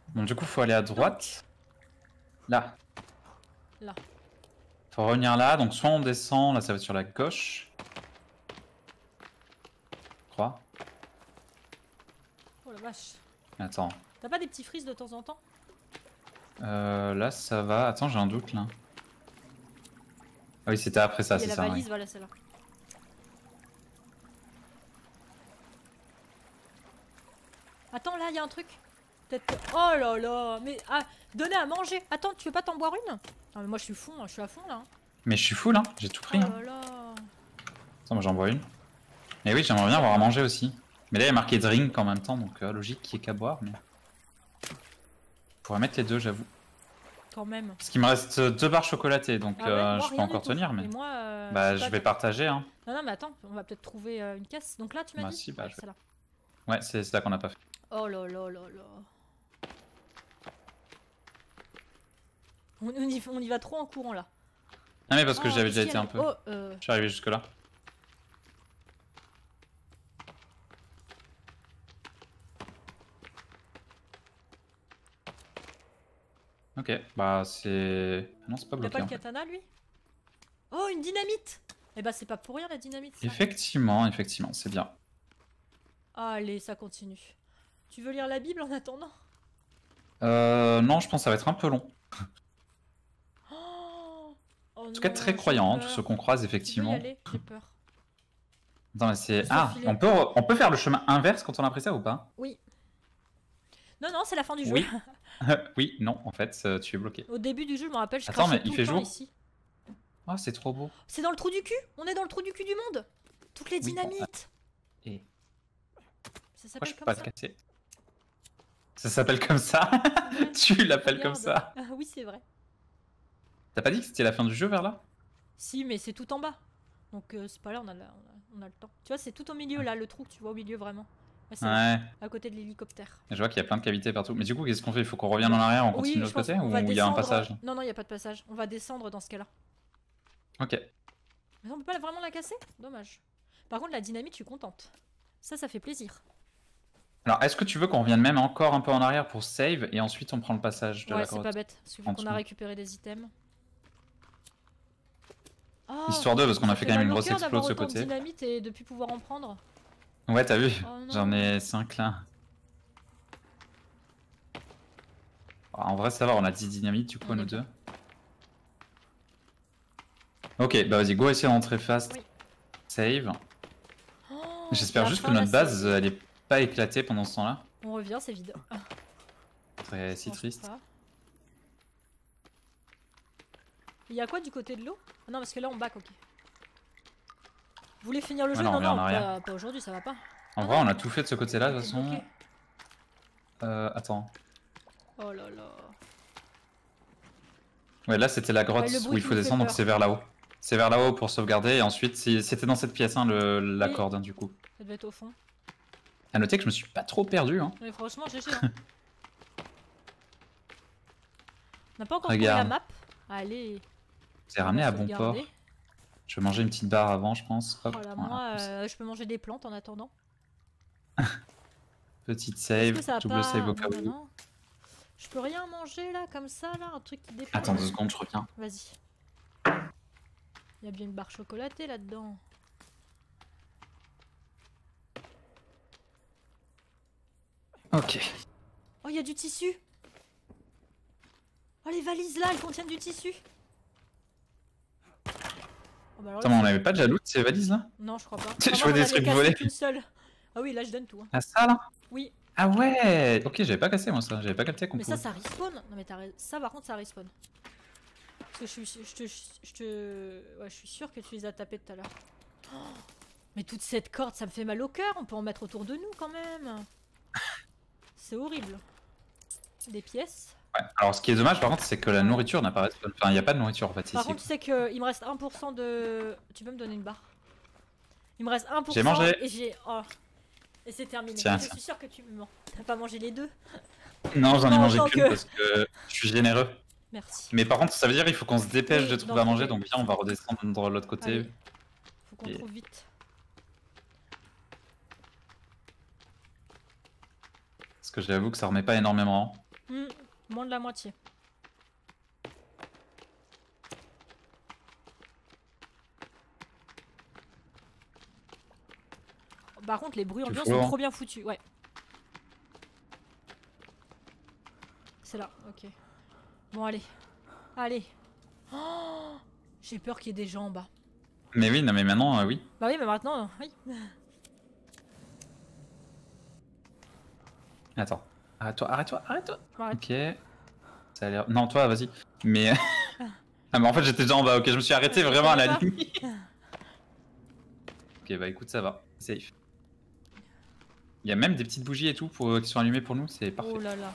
Bon, du coup, faut aller à droite. Là. Là. Faut revenir là. Donc, soit on descend. Là, ça va être sur la gauche. Je crois. Oh la vache. Attends. T'as pas des petits frises de temps en temps? Euh, là, ça va. Attends, j'ai un doute là. Ah oui, c'était après ça, c'est la ça. ouais. valise, voilà, c'est là. Attends, là, il y a un truc. Peut-être. Oh là là Mais ah, donnez à manger Attends, tu veux pas t'en boire une? Non, mais moi je suis fond, je suis à fond là. Mais je suis full, hein. J'ai tout pris. Oh là là Attends, moi j'en bois une. Et oui, j'aimerais bien avoir à manger aussi. Mais là, il y a marqué drink en même temps, donc euh, logique qu'il y ait qu'à boire. Mais... Pourrais mettre les deux, j'avoue. Quand même. Parce qu'il me reste deux barres chocolatées, donc Ah ouais, euh, moi, je peux encore tenir. Mais moi, euh, bah, je vais partager. Hein. Non, non, mais attends, on va peut-être trouver euh, une caisse. Donc là, tu m'as Bah, dit si, bah, Ouais, je- c'est là. Ouais, c'est là qu'on n'a pas fait. Oh là là là là. On, on y, on y va trop en courant là. Ah, mais parce que Oh, j'avais déjà été un peu. Oh, euh, Je suis arrivé jusque là. Ok, bah c'est. Non, c'est pas il a bloqué. pas le katana lui? Oh, une dynamite Eh bah, c'est pas pour rien la dynamite. ça. Effectivement, effectivement, c'est bien. Allez, ça continue. Tu veux lire la Bible en attendant? Euh, non, je pense que ça va être un peu long. Oh, En tout cas, très croyant, tous ceux qu'on croise, effectivement. J'ai peur. Attends, mais c'est. Ah, on peut, on peut faire le chemin inverse quand on a pris ça ou pas? Oui. Non, non, c'est la fin du jeu. Oui. Oui, non, en fait, tu es bloqué. Au début du jeu, je me rappelle, je Attends, mais il fait jour ici. Oh, c'est trop beau. C'est dans le trou du cul? On est dans le trou du cul du monde Toutes les Oui, dynamites Et Ça s'appelle je peux comme pas ça casser Ça s'appelle comme ça Ouais. Tu l'appelles comme ça Ah oui, c'est vrai. T'as pas dit que c'était la fin du jeu vers là Si, mais c'est tout en bas. Donc euh, c'est pas là, on a, la- on, a, on a le temps. Tu vois, c'est tout au milieu là, le trou que tu vois au milieu vraiment. Ouais, c'est Ouais. à côté de l'hélicoptère. Je vois qu'il y a plein de cavités partout. Mais du coup, qu'est-ce qu'on fait? Il faut qu'on revienne en arrière, on continue de l'autre côté Ou il y a un passage? Non, non, il n'y a pas de passage. On va descendre dans ce cas-là. Ok. Mais on peut pas vraiment la casser? Dommage. Par contre, la dynamite, je suis contente. Ça, ça fait plaisir. Alors, est-ce que tu veux qu'on revienne même encore un peu en arrière pour save et ensuite on prend le passage de Ouais, la c'est grotte? pas bête. Parce que vu qu'on a récupéré des items. Oh, Histoire d'eux, parce qu'on a ça fait quand même mal une au grosse cœur explo de ce côté. dynamite et de plus pouvoir en prendre. Ouais, t'as vu Oh. J'en ai 5 là. Ah, En vrai, ça va, on a 10 dynamites du coup, nous deux. Ok, bah vas-y, go essayer d'entrer fast. Oui. Save. Oh, J'espère juste que notre base, elle est pas éclatée pendant ce temps-là. On revient, c'est vide. Ah, Très si triste. pas. Il y a quoi du côté de l'eau? Ah Non, parce que là on back, ok. Vous voulez finir le Ouais, jeu non, on Non, non, pas, pas aujourd'hui, ça va pas. En Ah vrai, non. on a tout fait de ce côté-là, de toute façon. bloqué. Euh, attends. Oh là là. Ouais, là c'était la grotte Ouais, où il faut descendre, donc c'est vers là-haut. C'est vers là-haut pour sauvegarder, et ensuite c'était dans cette pièce, hein, le, la corde, hein, du coup. Ça devait être au fond. À noter que je me suis pas trop perdu. Hein. Mais franchement, GG. hein. on n'a pas encore trouvé Regarde. la map. Allez. C'est ramené à bon port. Je vais manger une petite barre avant, je pense. Hop, voilà, moi, euh, je peux manger des plantes en attendant. Petite save, double pas... save au cas où. Je peux rien manger là, comme ça, là, un truc qui dépend. Attends deux secondes, je reviens. Vas-y. Il y a bien une barre chocolatée là-dedans. Ok. Oh, il y a du tissu. Oh, les valises là, elles contiennent du tissu. Oh, bah Attends, mais on c'est- avait pas déjà loot ces valises là Non, je crois pas. Je Ah vois des trucs volés. seule. Ah oui, là je donne tout. hein. Ah, ça là? Oui, Ah ouais Ok, j'avais pas cassé moi ça, j'avais pas capté qu'on mais pouvait. ça, ça respawn. Non, mais ça par contre, ça respawn. Parce que je suis, je te, je te, ouais, je suis sûre que tu les as tapés tout à l'heure. Oh, mais toute cette corde, ça me fait mal au cœur. On peut en mettre autour de nous quand même. C'est horrible. Des pièces. Ouais. Alors, ce qui est dommage, par contre, c'est que la nourriture n'apparaît pas. Enfin, il n'y a pas de nourriture en fait Par ici. contre, tu sais qu'il me reste 1% de. Tu peux me donner une barre? Il me reste 1%. J'ai mangé. Et j'ai. Oh. Et c'est terminé. Tiens, je tiens. suis sûre que tu me mens. T'as pas mangé les deux? Non, j'en ai mangé qu'une que- parce que je suis généreux. Merci. Mais par contre, ça veut dire qu'il faut qu'on se dépêche Oui, de trouver à manger, donc viens, on va redescendre de l'autre côté. Allez. Faut qu'on Et- trouve vite. Parce que j'avoue que ça remet pas énormément. Hmm, moins de la moitié. Par contre, les bruits ambiants sont trop bien foutus. Ouais. C'est là, ok. Bon, allez. Allez. Oh, J'ai peur qu'il y ait des gens en bas. Mais oui, non, mais maintenant, euh, oui. Bah oui, mais maintenant, euh, oui. Attends. Arrête-toi, arrête-toi, arrête-toi. Arrête. Ok. Ça a l'air. Non, toi, vas-y. Mais. ah, mais en fait, j'étais déjà en bas. Ok, je me suis arrêté Ah, vraiment à la limite. ok, bah écoute, ça va. Safe. Il y a même des petites bougies et tout pour... qui sont allumées pour nous, c'est parfait. Oh là là.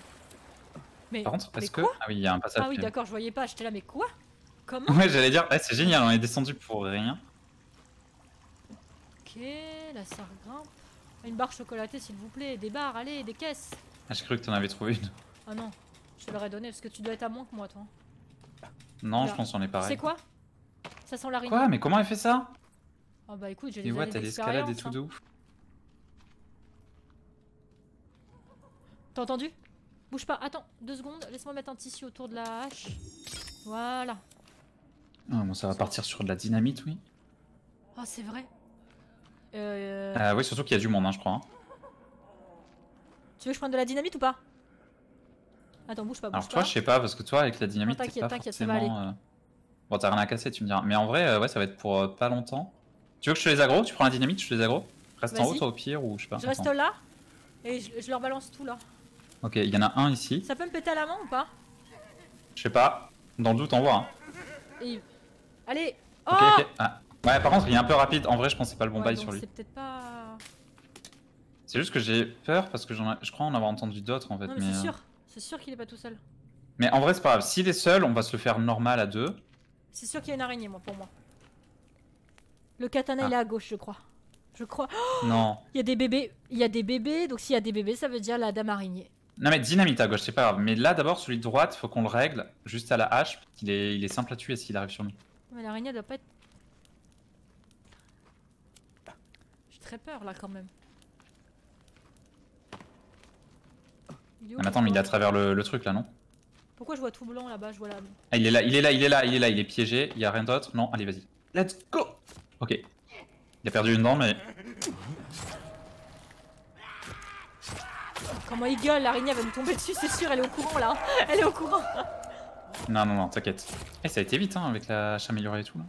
Mais, Par contre, est-ce que. Ah oui, il y a un passage. Ah oui, d'accord, je voyais pas. J'étais là, mais quoi Comment Ouais, j'allais dire, ouais, c'est génial, on est descendu pour rien. Ok, là ça. Une barre chocolatée s'il vous plaît, des barres, allez, des caisses. Ah, j'ai cru que t'en avais trouvé une. Ah non, je te l'aurais donné parce que tu dois être à moins que moi toi. Non, Là. je pense qu'on est pareil. C'est quoi? Ça sent l'araignée. Quoi? Mais comment elle fait ça? Ah bah écoute, j'ai des ouais, t'as l'escalade et tout hein. de ouf. T'as entendu? Bouge pas, attends, deux secondes, laisse-moi mettre un tissu autour de la hache. Voilà. Ah, bon, ça va partir sur de la dynamite, oui. Ah c'est vrai. Euh, Ah oui, surtout qu'il y a du monde, hein, je crois. hein. Tu veux que je prenne de la dynamite ou pas? Attends, bouge pas, bouge Alors pas. toi, je sais pas, parce que toi, avec la dynamite, t'es pas t'inquiète, ça va forcément... euh, Bon, t'as rien à casser, tu me diras. Mais en vrai, euh, ouais, ça va être pour euh, pas longtemps. Tu veux que je te les aggro? Tu prends la dynamite, je te les aggro? Reste en haut, toi, au pire, ou je sais pas. Je reste Attends. là et je, je leur balance tout là. Ok, il y en a un ici. Ça peut me péter à la main ou pas? Je sais pas. Dans le doute, on voit. Hein. Et- Allez Oh. Ah. Ouais, par contre, il est un peu rapide. En vrai, je pense que c'est pas le bon Ouais, bail sur lui. C'est peut-être pas. C'est juste que j'ai peur parce que j'en je crois en avoir entendu d'autres en fait. Non, mais, mais, c'est euh, sûr. C'est sûr qu'il est pas tout seul. mais en vrai, c'est pas grave. S'il est seul, on va se le faire normal à deux. C'est sûr qu'il y a une araignée, moi, pour moi. Le katana, Ah. il est à gauche, je crois. Je crois. Oh, Non. Il y a des bébés. Il y a des bébés, donc s'il y a des bébés, ça veut dire la dame araignée. Non, mais dynamite à gauche, c'est pas grave. Mais là, d'abord, celui de droite, faut qu'on le règle juste à la hache. parce qu'il est, il est simple à tuer s'il arrive sur nous. Mais l'araignée doit pas être. J'ai très peur là quand même. Il est où, Ah, mais attends, mais il est à travers le, le truc là, non Pourquoi je vois tout blanc là-bas Je vois la. Ah, il est là, il est là, il est là, il est là, il est piégé. Il y a rien d'autre. Non, allez, vas-y. Let's go Ok. Il a perdu une dent, mais. Comment il gueule L'araignée va nous tomber dessus, c'est sûr, elle est au courant là. Elle est au courant. Non, non, non, t'inquiète. Eh, ça a été vite, hein, avec la hache améliorée et tout. Là.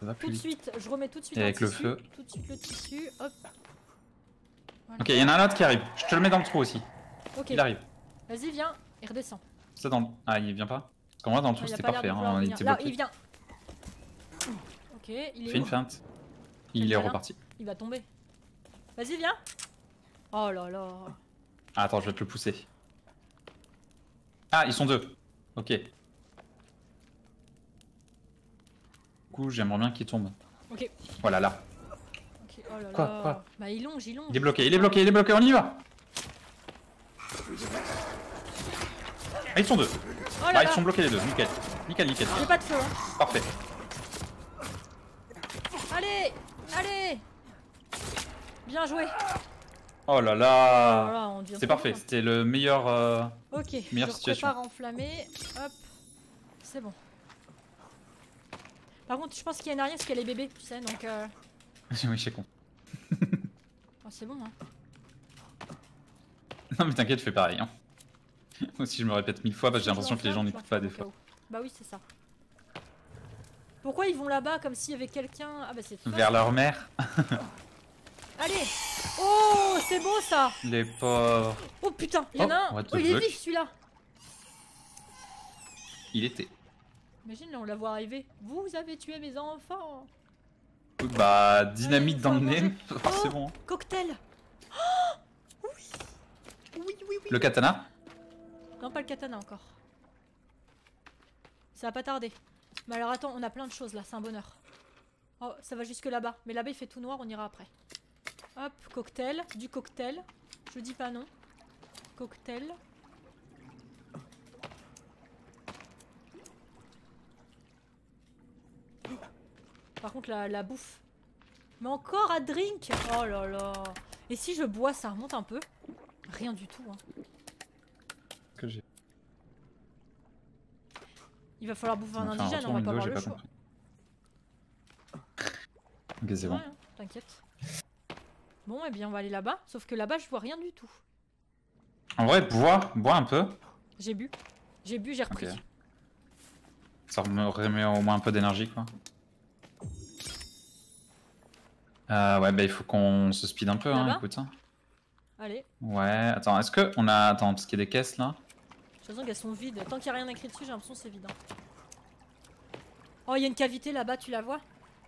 Ça va Tout plus de vite. suite, je remets tout de suite Et avec le tissu, feu. Tout de suite le tissu, hop. Voilà. Ok, il y en a un autre qui arrive. Je te le mets dans le trou aussi. Ok, Il arrive. vas-y, viens et redescends. Ça dans le... Ah, il vient pas Parce qu'en vrai, dans le Ah, trou, c'était parfait. Hein, il était Là, bloqué. il vient. Ok, il est Fais une feinte. Il est reparti. Il va tomber. Vas-y, viens. Oh là là. Ah, attends, je vais te le pousser. Ah, ils sont deux. Ok. Du coup, j'aimerais bien qu'il tombe. Ok. Voilà, là. ok. Oh là Quoi, là. quoi Bah, il longe, il longe. Il est bloqué, il est bloqué, il est bloqué, on y va Ah, ils sont deux. Oh là Bah, ils sont bloqués les deux, nickel. Nickel, nickel. J'ai pas de feu. hein. Parfait. Allez, allez. Bien joué. Oh là Oh là devient C'est parfait, c'était le meilleur... euh, Ok, Meilleure je situation. prépare à enflammer. Hop. C'est bon. Par contre, je pense qu'il y a une araignée parce qu'elle est bébé, tu sais, donc... Euh... oui, je sais con. oh, c'est bon, hein. Non mais t'inquiète, je fais pareil. Hein. Moi aussi je me répète mille fois parce que j'ai l'impression que les gens n'écoutent pas des fois. Bah oui, c'est ça. Pourquoi ils vont là-bas comme s'il y avait quelqu'un? Ah bah c'est. Vers leur mère, Allez Oh, c'est beau ça les pauvres. Oh putain, il y en Oh, a un what the Oh, il est vif celui-là Il était. Imagine, là, on la voit arriver. Vous avez tué mes enfants Bah, dynamite Allez, dans le nez, forcément. Cocktail Oh Oui, oui, oui Le katana Non, pas le katana encore. Ça va pas tarder. Mais alors attends, on a plein de choses là, c'est un bonheur. Oh, ça va jusque là-bas. Mais là-bas il fait tout noir, on ira après. Hop, cocktail, du cocktail. Je dis pas non. Cocktail. Par contre la, la bouffe. Mais encore à drink Oh là là Et si je bois, ça remonte un peu? Rien du tout. Hein. que j'ai. Il va falloir bouffer un indigène, on va pas avoir le choix. Ok, c'est bon. Ouais, hein, t'inquiète. Bon, eh bien, on va aller là-bas. Sauf que là-bas, je vois rien du tout. En vrai, bois, bois un peu. J'ai bu. J'ai bu, j'ai repris. Ça me remet au moins un peu d'énergie, quoi. Euh, ouais, bah il faut qu'on se speed un peu, hein, écoute. Allez. Ouais, attends, est-ce que on a. Attends, parce qu'il y a des caisses là. J'ai l'impression qu'elles sont vides. Tant qu'il n'y a rien écrit dessus, j'ai l'impression que c'est vide. hein. Oh, il y a une cavité là-bas, tu la vois?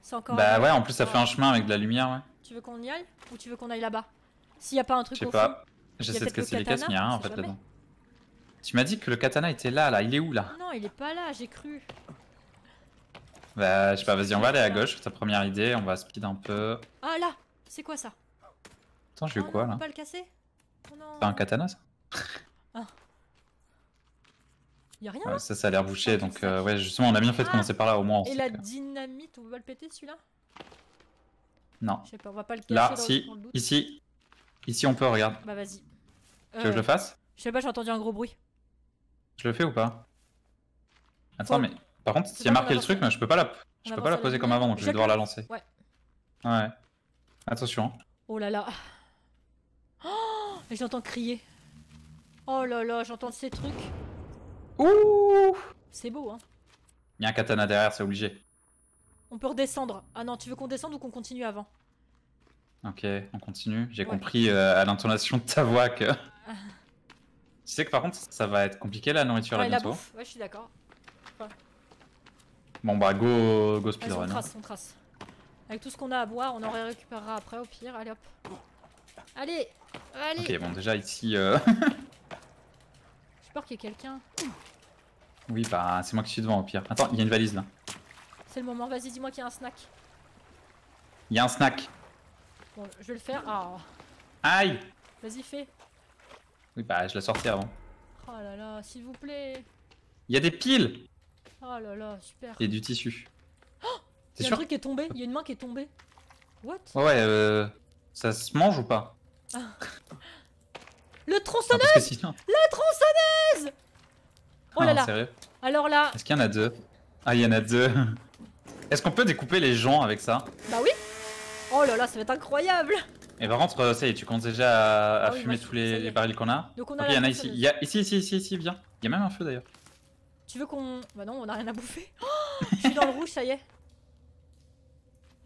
C'est encore. Bah ouais, en plus ça fait un chemin avec de la lumière, ouais. Tu veux qu'on y aille? Ou tu veux qu'on aille là-bas? S'il n'y a pas un Je truc sais au pas. J'essaie de casser les caisses, mais il y a rien en fait là-dedans. Tu m'as dit que le katana était là, là. Il est où là? Non, il est pas là, j'ai cru. Bah, je sais pas, vas-y, on va aller à gauche. Ta première idée, on va speed un peu. Ah là C'est quoi ça? Attends, j'ai eu Oh quoi non, là pas le casser Oh. Pas un katana ça Y a rien Ouais, Ça, ça a l'air bouché, Ah, donc euh, ouais, justement, on a bien fait de Ah, commencer par là, au moins. on Et la que- dynamite, on peut pas le péter celui-là Non. Je sais pas, on va pas le casser Là, si, ici. Ici, on peut, regarde. Bah vas-y. Tu veux que je le fasse Je sais pas, j'ai entendu un gros bruit. Je le fais ou pas Attends, Faut- mais par contre, C'est s'il y a marqué le truc, mais je peux pas la, je peux pas la poser comme avant, donc je vais devoir la lancer. Ouais. Ouais. Attention. Oh là là. Oh, et j'entends crier. Oh là là, j'entends ces trucs. Ouh C'est beau, hein. Il y a un katana derrière, c'est obligé. On peut redescendre. Ah non, tu veux qu'on descende ou qu'on continue avant? Ok, on continue. J'ai Ouais. compris euh, à l'intonation de ta voix que. tu sais que par contre, ça va être compliqué la nourriture là Ouais, la bientôt. bouffe. Ouais, je suis d'accord. Bon bah go, go Vas-y, on speedrun. hein. trace, on trace. Avec tout ce qu'on a à boire, on en récupérera après au pire. Allez hop. Allez Allez Ok, bon déjà ici, euh, J'ai peur qu'il y ait quelqu'un. oui bah c'est moi qui suis devant au pire. Attends, il y a une valise là. C'est le moment, vas-y, dis-moi qu'il y a un snack. Il y a un snack. Bon, je vais le faire. Ah, Aïe vas-y, fais. Oui bah je l'ai sorti avant. Oh là là, s'il vous plaît. Il y a des piles Oh là là, super. et du tissu. Il T'es y a un truc qui est tombé, il y a une main qui est tombée. What? Ouais, euh, ça se mange ou pas Le Ah, tronçonneuse Parce que sinon. La tronçonneuse Oh là Ah, là Sérieux Alors là, Est-ce qu'il y en a deux Ah il y en a deux. Est-ce qu'on peut découper les gens avec ça bah oui Oh là là, ça va être incroyable Et par contre, euh, ça y est, tu commences déjà à, à Ah oui, fumer tous les, barils qu'on a. Donc on a il y en a ici. tronçonneuse. Il y a ici, ici, ici, ici, viens. Il y a même un feu d'ailleurs. Tu veux qu'on... Bah non, on a rien à bouffer. Oh, je suis dans le rouge, ça y est.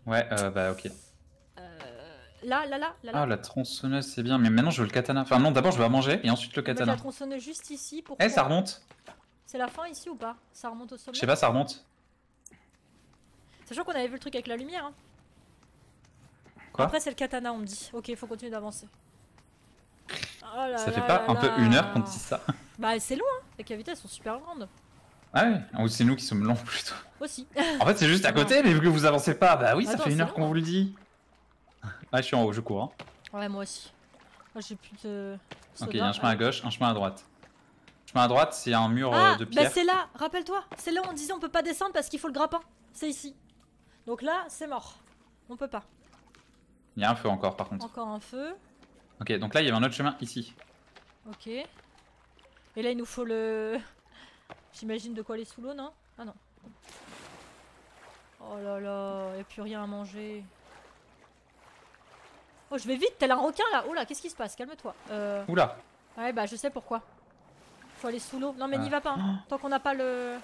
Ouais, euh, bah ok. Là, là, là, là. Ah, la tronçonneuse, c'est bien. Mais maintenant, je veux le katana. Enfin, non, d'abord, je vais manger et ensuite le mettre katana. la tronçonneuse juste ici pour... Eh, ça remonte C'est la fin ici ou pas? Ça remonte au sommet Je sais pas, ça remonte. Sachant qu'on avait vu le truc avec la lumière. Hein. Quoi? Après, c'est le katana, on me dit. Ok, il faut continuer d'avancer. Oh là Ça fait pas un peu une heure qu'on dit ça Bah, c'est loin. Les cavités, elles sont super grandes. Ah ouais Ou c'est nous qui sommes longs plutôt. Aussi. En fait, c'est juste à côté, mais vu que vous avancez pas, bah oui, ça fait une heure qu'on hein. vous le dit. Ah, je suis en haut, je cours. Hein. Ouais, moi aussi. Moi, j'ai plus de. Ok, il y a un chemin à gauche, un chemin à droite. Chemin à droite, c'est un mur euh, Ah, de bah pierre. c'est là, rappelle-toi. C'est là où on disait on peut pas descendre parce qu'il faut le grappin. C'est ici. Donc là, c'est mort. On peut pas. Il y a un feu encore, par contre. Encore un feu. Ok, donc là, il y avait un autre chemin ici. Ok. Et là, il nous faut le. J'imagine de quoi aller sous l'eau, non? Ah non. Oh là là, y a plus rien à manger. Oh, je vais vite, tel un requin là. Oh là, qu'est-ce qui se passe? Calme-toi. Euh... Oula Ouais, bah je sais pourquoi. Faut aller sous l'eau. Non, mais Ah. n'y va pas. hein. Tant qu'on n'a pas le.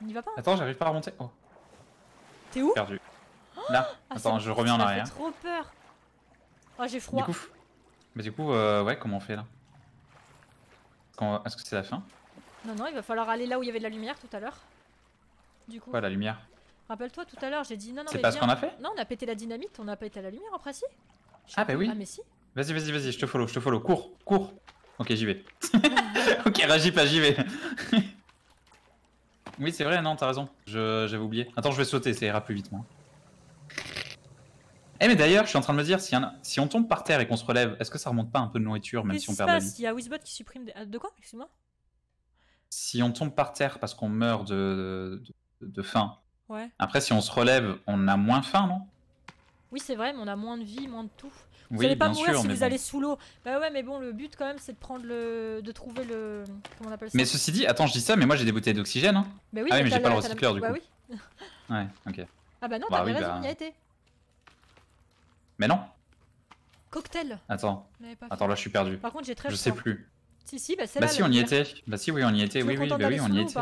N'y va pas. hein. Attends, j'arrive pas à remonter. Oh, T'es où? Perdu. Là, Ah, attends, je reviens en arrière. trop peur. Oh, j'ai Du froid. coup, f- mais du coup, euh, ouais, comment on fait là? Est-ce que c'est la fin? Non, non, il va falloir aller là où il y avait de la lumière tout à l'heure. du coup. Quoi, la lumière Rappelle-toi tout à l'heure, j'ai dit non, non, C'est mais pas ce qu'on a fait? Non, on a pété la dynamite, on n'a pas été à la lumière après, si Ah, bah oui. Ah, mais si. Vas-y, vas-y, vas-y, je te follow, je te follow. Cours, cours. Ok, j'y vais. ok, réagis pas, j'y vais. oui, c'est vrai, non, t'as raison. J'avais oublié. Attends, je vais sauter, ça ira plus vite, moi. Eh, mais d'ailleurs, je suis en train de me dire, si, on tombe par terre et qu'on se relève, est-ce que ça remonte pas un peu de nourriture, même si on perd de la passe vie Il y a Wizbot qui supprime des. ah, De quoi Excuse-moi? Si on tombe par terre parce qu'on meurt de, de, de faim, Ouais. après, si on se relève, on a moins faim, non? Oui, c'est vrai, mais on a moins de vie, moins de tout. Vous Oui, allez pas mourir sûr, si vous bon. allez sous l'eau. Bah ouais, mais bon, le but quand même, c'est de prendre le. de trouver le. Comment on appelle ça? Mais ceci dit, attends, je dis ça, mais moi j'ai des bouteilles d'oxygène. Hein. Bah oui, Ah oui, mais t'as j'ai pas le t'as recycleur, du bah coup. oui. Ouais, ok. Ah bah non, Bah t'avais oui, raison, bah- on y a été. Mais non, Cocktail. attends, attends, là je suis perdu. Par contre, j'ai très Je sais plus. Si, si, bah c'est Bah là. si, la on y était. Bah si, oui, on y était. Oui, oui, bah oui, on y était.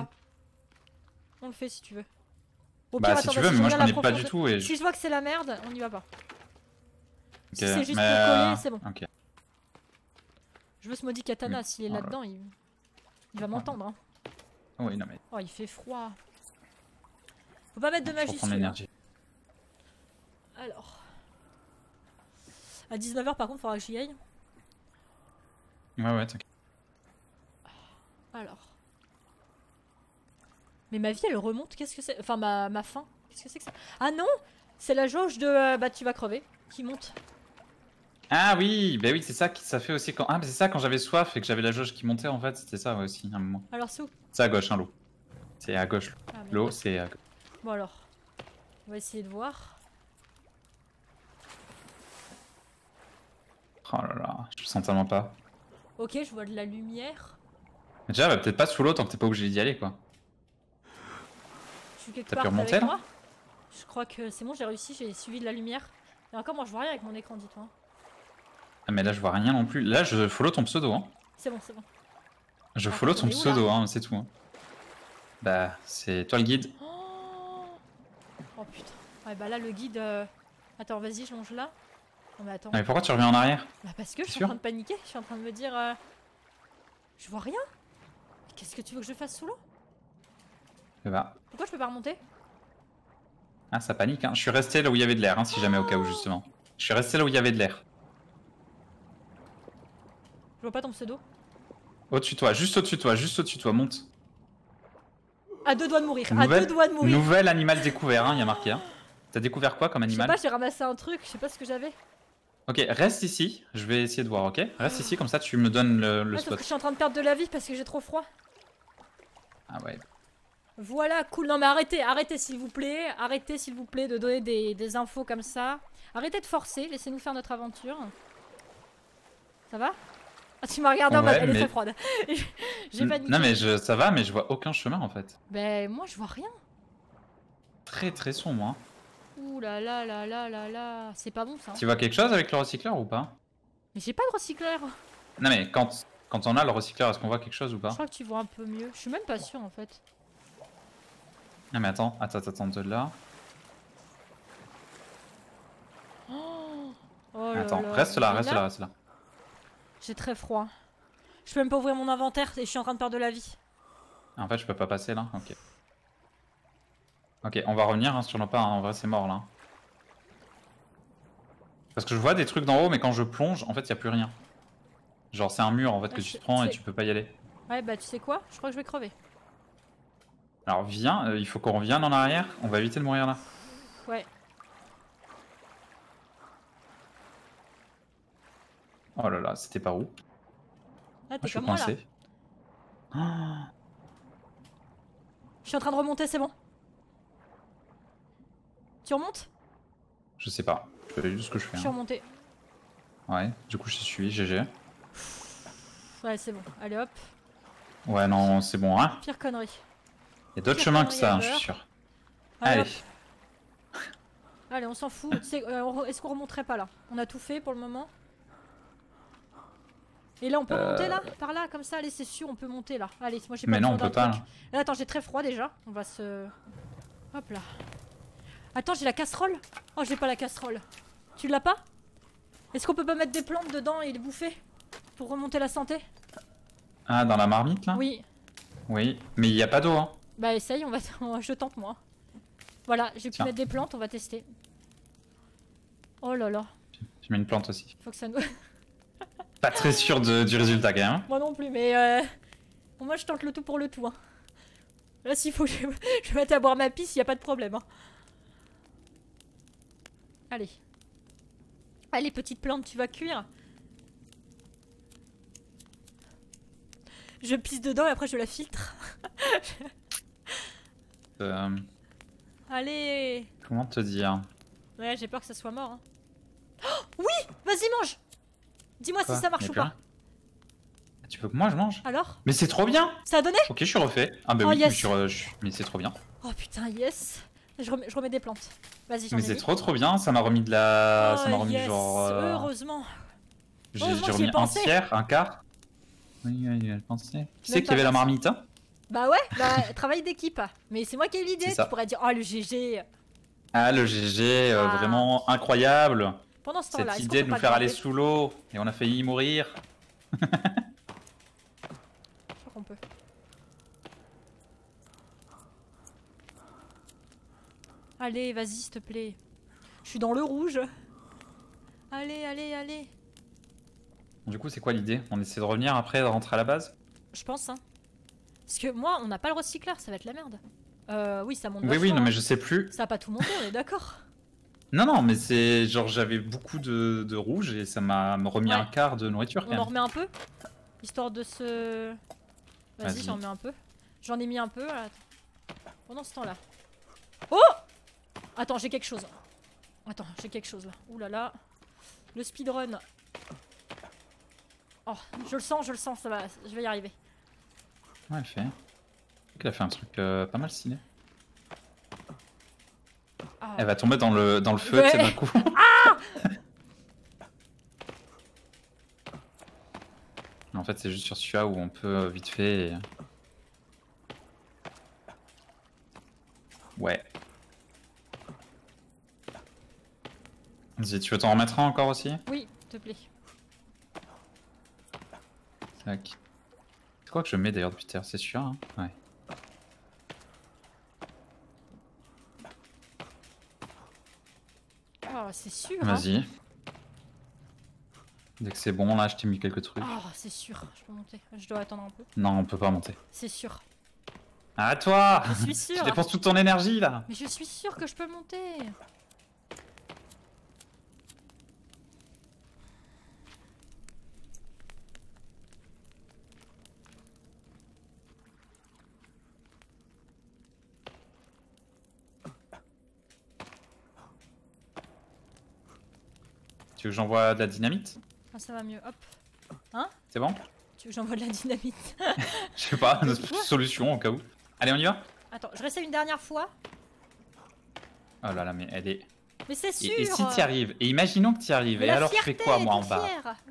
On le fait si tu veux. Bah pire, si attends, tu veux, mais moi je connais pas du tout et. Si je vois que c'est la merde, on y va pas. Si c'est juste mais, pour coller, euh, c'est bon. Ok. Je veux ce maudit katana, Oui. s'il est Oh là là-dedans, il... il va m'entendre. Hein. Oui, non mais Oh, il fait froid. Faut pas mettre de magie dessus, hein. l'énergie. Alors. À 19h par contre, faudra que j'y aille. Ouais, ouais, t'inquiète. Alors. Mais ma vie elle remonte, qu'est-ce que c'est? Enfin ma, ma faim, qu'est-ce que c'est que ça? Ah non C'est la jauge de euh, bah tu vas crever qui monte. Ah oui, bah oui, c'est ça qui ça fait aussi quand. Ah, mais c'est ça quand j'avais soif et que j'avais la jauge qui montait en fait, c'était ça ouais, aussi, à un moment. Alors c'est où? C'est à gauche, hein, l'eau. C'est à gauche. Ah. L'eau, c'est à gauche. Bon alors. On va essayer de voir. Oh là là, je le sens tellement pas. Ok, je vois de la lumière. Mais déjà, bah, peut-être pas sous l'eau tant que t'es pas obligé d'y aller quoi. Suis quelque T'as part avec là moi? Je crois que c'est bon, j'ai réussi, j'ai suivi de la lumière. Et encore moi je vois rien avec mon écran, dis-toi. Ah, mais là, je vois rien non plus. Là, je follow ton pseudo, hein. C'est bon, c'est bon. Je Par follow contre, ton pseudo, hein, c'est tout. hein. Bah, c'est toi le guide. Oh, oh putain. Ouais bah là le guide... euh, Attends, vas-y, je longe là. Non mais attends. Ah, mais pourquoi tu reviens en arrière? Bah parce que je suis en train de paniquer, je suis en train de me dire... euh, Je vois rien. Qu'est-ce que tu veux que je fasse sous l'eau? Pourquoi je peux pas remonter? Ah, ça panique, hein. Je suis resté là où il y avait de l'air, hein, si jamais au cas où, justement. Je suis resté là où il y avait de l'air. Je vois pas ton pseudo. Au-dessus de toi, juste au-dessus de toi, juste au-dessus de toi, monte. À deux doigts de mourir, à deux doigts de mourir. Nouvel animal découvert, hein, il y a marqué. Hein. T'as découvert quoi comme Je sais animal? pas, j'ai ramassé un truc, je sais pas ce que j'avais. Ok, reste ici, je vais essayer de voir, ok? Reste ici, comme ça tu me donnes le, le Ouais, sauf que spot. je suis en train de perdre de la vie parce que j'ai trop froid. Ah ouais. Voilà, cool. Non mais arrêtez, arrêtez s'il vous plaît. Arrêtez s'il vous plaît de donner des, des infos comme ça. Arrêtez de forcer, laissez-nous faire notre aventure. Ça va? Ah tu m'as regardé en mode, elle est très froide. j'ai paniqué. Non mais je, ça va, mais je vois aucun chemin en fait. Ben moi je vois rien. Très très sombre. Hein. Ouh là là là là là là. C'est pas bon ça. hein. Tu vois quelque chose avec le recycleur ou pas? Mais j'ai pas de recycleur. Non mais quand, quand on a le recycleur, est-ce qu'on voit quelque chose ou Je pas crois que tu vois un peu mieux. Je suis même pas sûre en fait. Non mais attends, attends, attends, de là. Oh là Attends, là. reste là, reste là, reste là. J'ai très froid. Je peux même pas ouvrir mon inventaire et je suis en train de perdre de la vie. En fait, je peux pas passer là Ok. Ok, on va revenir hein, sur le pas, hein, en vrai c'est mort là. Parce que je vois des trucs d'en haut, mais quand je plonge, en fait, il a plus rien. Genre, c'est un mur en fait Ah, que je- tu te prends et tu peux pas y aller. Ouais bah tu sais quoi? Je crois que je vais crever. Alors, viens, euh, il faut qu'on revienne en arrière. On va éviter de mourir là. Ouais. Oh là là, c'était par où? Ah t'es Je suis comme moi là. coincé. Ah, Je suis en train de remonter, c'est bon. Tu remontes? Je sais pas. Je fais juste ce que je fais. Je suis hein. remontée. Ouais, du coup, je suis GG. Ouais, c'est bon. Allez hop. Ouais, non, c'est bon, hein. Pire connerie. Il y a d'autres chemins que ça, hein, je suis sûr. Allez. Allez. Allez, on s'en fout. Euh, Est-ce qu'on remonterait pas là? On a tout fait pour le moment? Et là, on peut Euh. monter là? Par là, comme ça? Allez, c'est sûr, on peut monter là. Allez, moi j'ai pas Mais non, on peut pas. là. Là, attends, j'ai très froid déjà. On va se. Hop là. Attends, j'ai la casserole? Oh, j'ai pas la casserole. Tu l'as pas? Est-ce qu'on peut pas mettre des plantes dedans et les bouffer Pour remonter la santé? Ah, dans la marmite là? Oui. Oui, mais il n'y a pas d'eau, hein. Bah essaye, on va, je tente moi. Voilà, j'ai pu mettre des plantes, on va tester. Oh là là, J'ai mis une plante aussi. faut que ça nous... Pas très sûr de- du résultat quand même. hein. moi non plus, mais euh... bon, moi je tente le tout pour le tout. Hein. Là s'il faut que je, je vais mettre à boire ma pisse, y a pas de problème. hein. Allez. Allez petite plante, tu vas cuire. Je pisse dedans et après je la filtre. Euh, Allez comment te dire? Ouais, j'ai peur que ça soit mort. hein. Oh, oui Vas-y, mange Dis-moi si ça marche ou pas. Tu veux que moi je mange? Alors? Mais c'est trop bien Ça a donné? Ok, je suis refait. Ah bah Oh, oui, yes. je re- je mais c'est trop bien. Oh putain, yes Je remets, je remets des plantes. Vas-y, Mais ai c'est trop trop bien, ça m'a remis de la... ça m'a Oh, remis yes, genre... euh, Heureusement J'ai remis un tiers, un quart. Oui, oui, j'ai pensé. Tu sais Même qu'il y avait la marmite hein? Bah ouais, bah travail d'équipe. Mais c'est moi qui ai eu l'idée. Tu pourrais dire, oh le GG. Ah, le GG, euh, Ah. vraiment incroyable Pendant ce temps-là, Cette idée de nous faire aller sous l'eau, et on a failli y mourir. Je crois qu'on peut. Allez, vas-y, s'il te plaît. Je suis dans le rouge. Allez, allez, allez. Du coup, c'est quoi l'idée? On essaie de revenir après, de rentrer à la base? Je pense, hein. Parce que moi, on n'a pas le recycleur, ça va être la merde. Euh, oui, ça monte Oui, oui, non, mais hein. je sais plus. Ça a pas tout monté, on est d'accord. Non, non, mais c'est genre j'avais beaucoup de, de rouge et ça m'a remis Ouais. un quart de nourriture quand On en remet un peu Histoire de se... Vas-y, Vas-y. j'en mets un peu. J'en ai mis un peu, là. Pendant ce temps-là. Oh Attends, j'ai quelque chose. Attends, j'ai quelque chose là. Ouh là là. Le speedrun. Oh, je le sens, je le sens, ça va, je vais y arriver. Ouais, elle fait. Elle a fait un truc euh, pas mal stylé. Ah. Elle va tomber dans le, dans le feu, Ouais. d'un coup. en fait, c'est juste sur celui-là où on peut euh, vite fait. et- Ouais. Vas-y, tu veux t'en remettre un encore aussi? Oui, s'il te plaît. Tac. Quoi que je mets d'ailleurs depuis l'heure C'est celui-là hein Ouais. Oh, c'est sûr. hein. Vas-y. Dès que c'est bon, là, je t'ai mis quelques trucs. Oh, c'est sûr. Je peux monter. Je dois attendre un peu. Non, on peut pas monter. C'est sûr. À toi Je suis sûr. Tu dépenses toute ton énergie là Mais je suis sûr que je peux monter. Tu veux que j'envoie de la dynamite Ah, ça va mieux. Hop. C'est bon Tu veux que j'envoie de la dynamite Je sais pas, une solution au cas où. Allez, on y va Attends, je réessaye une dernière fois. Oh là là, mais elle est. Mais c'est sûr. Et, et si t'y arrives Et imaginons que t'y arrives. Mais Et alors, tu fais quoi, moi, en bas.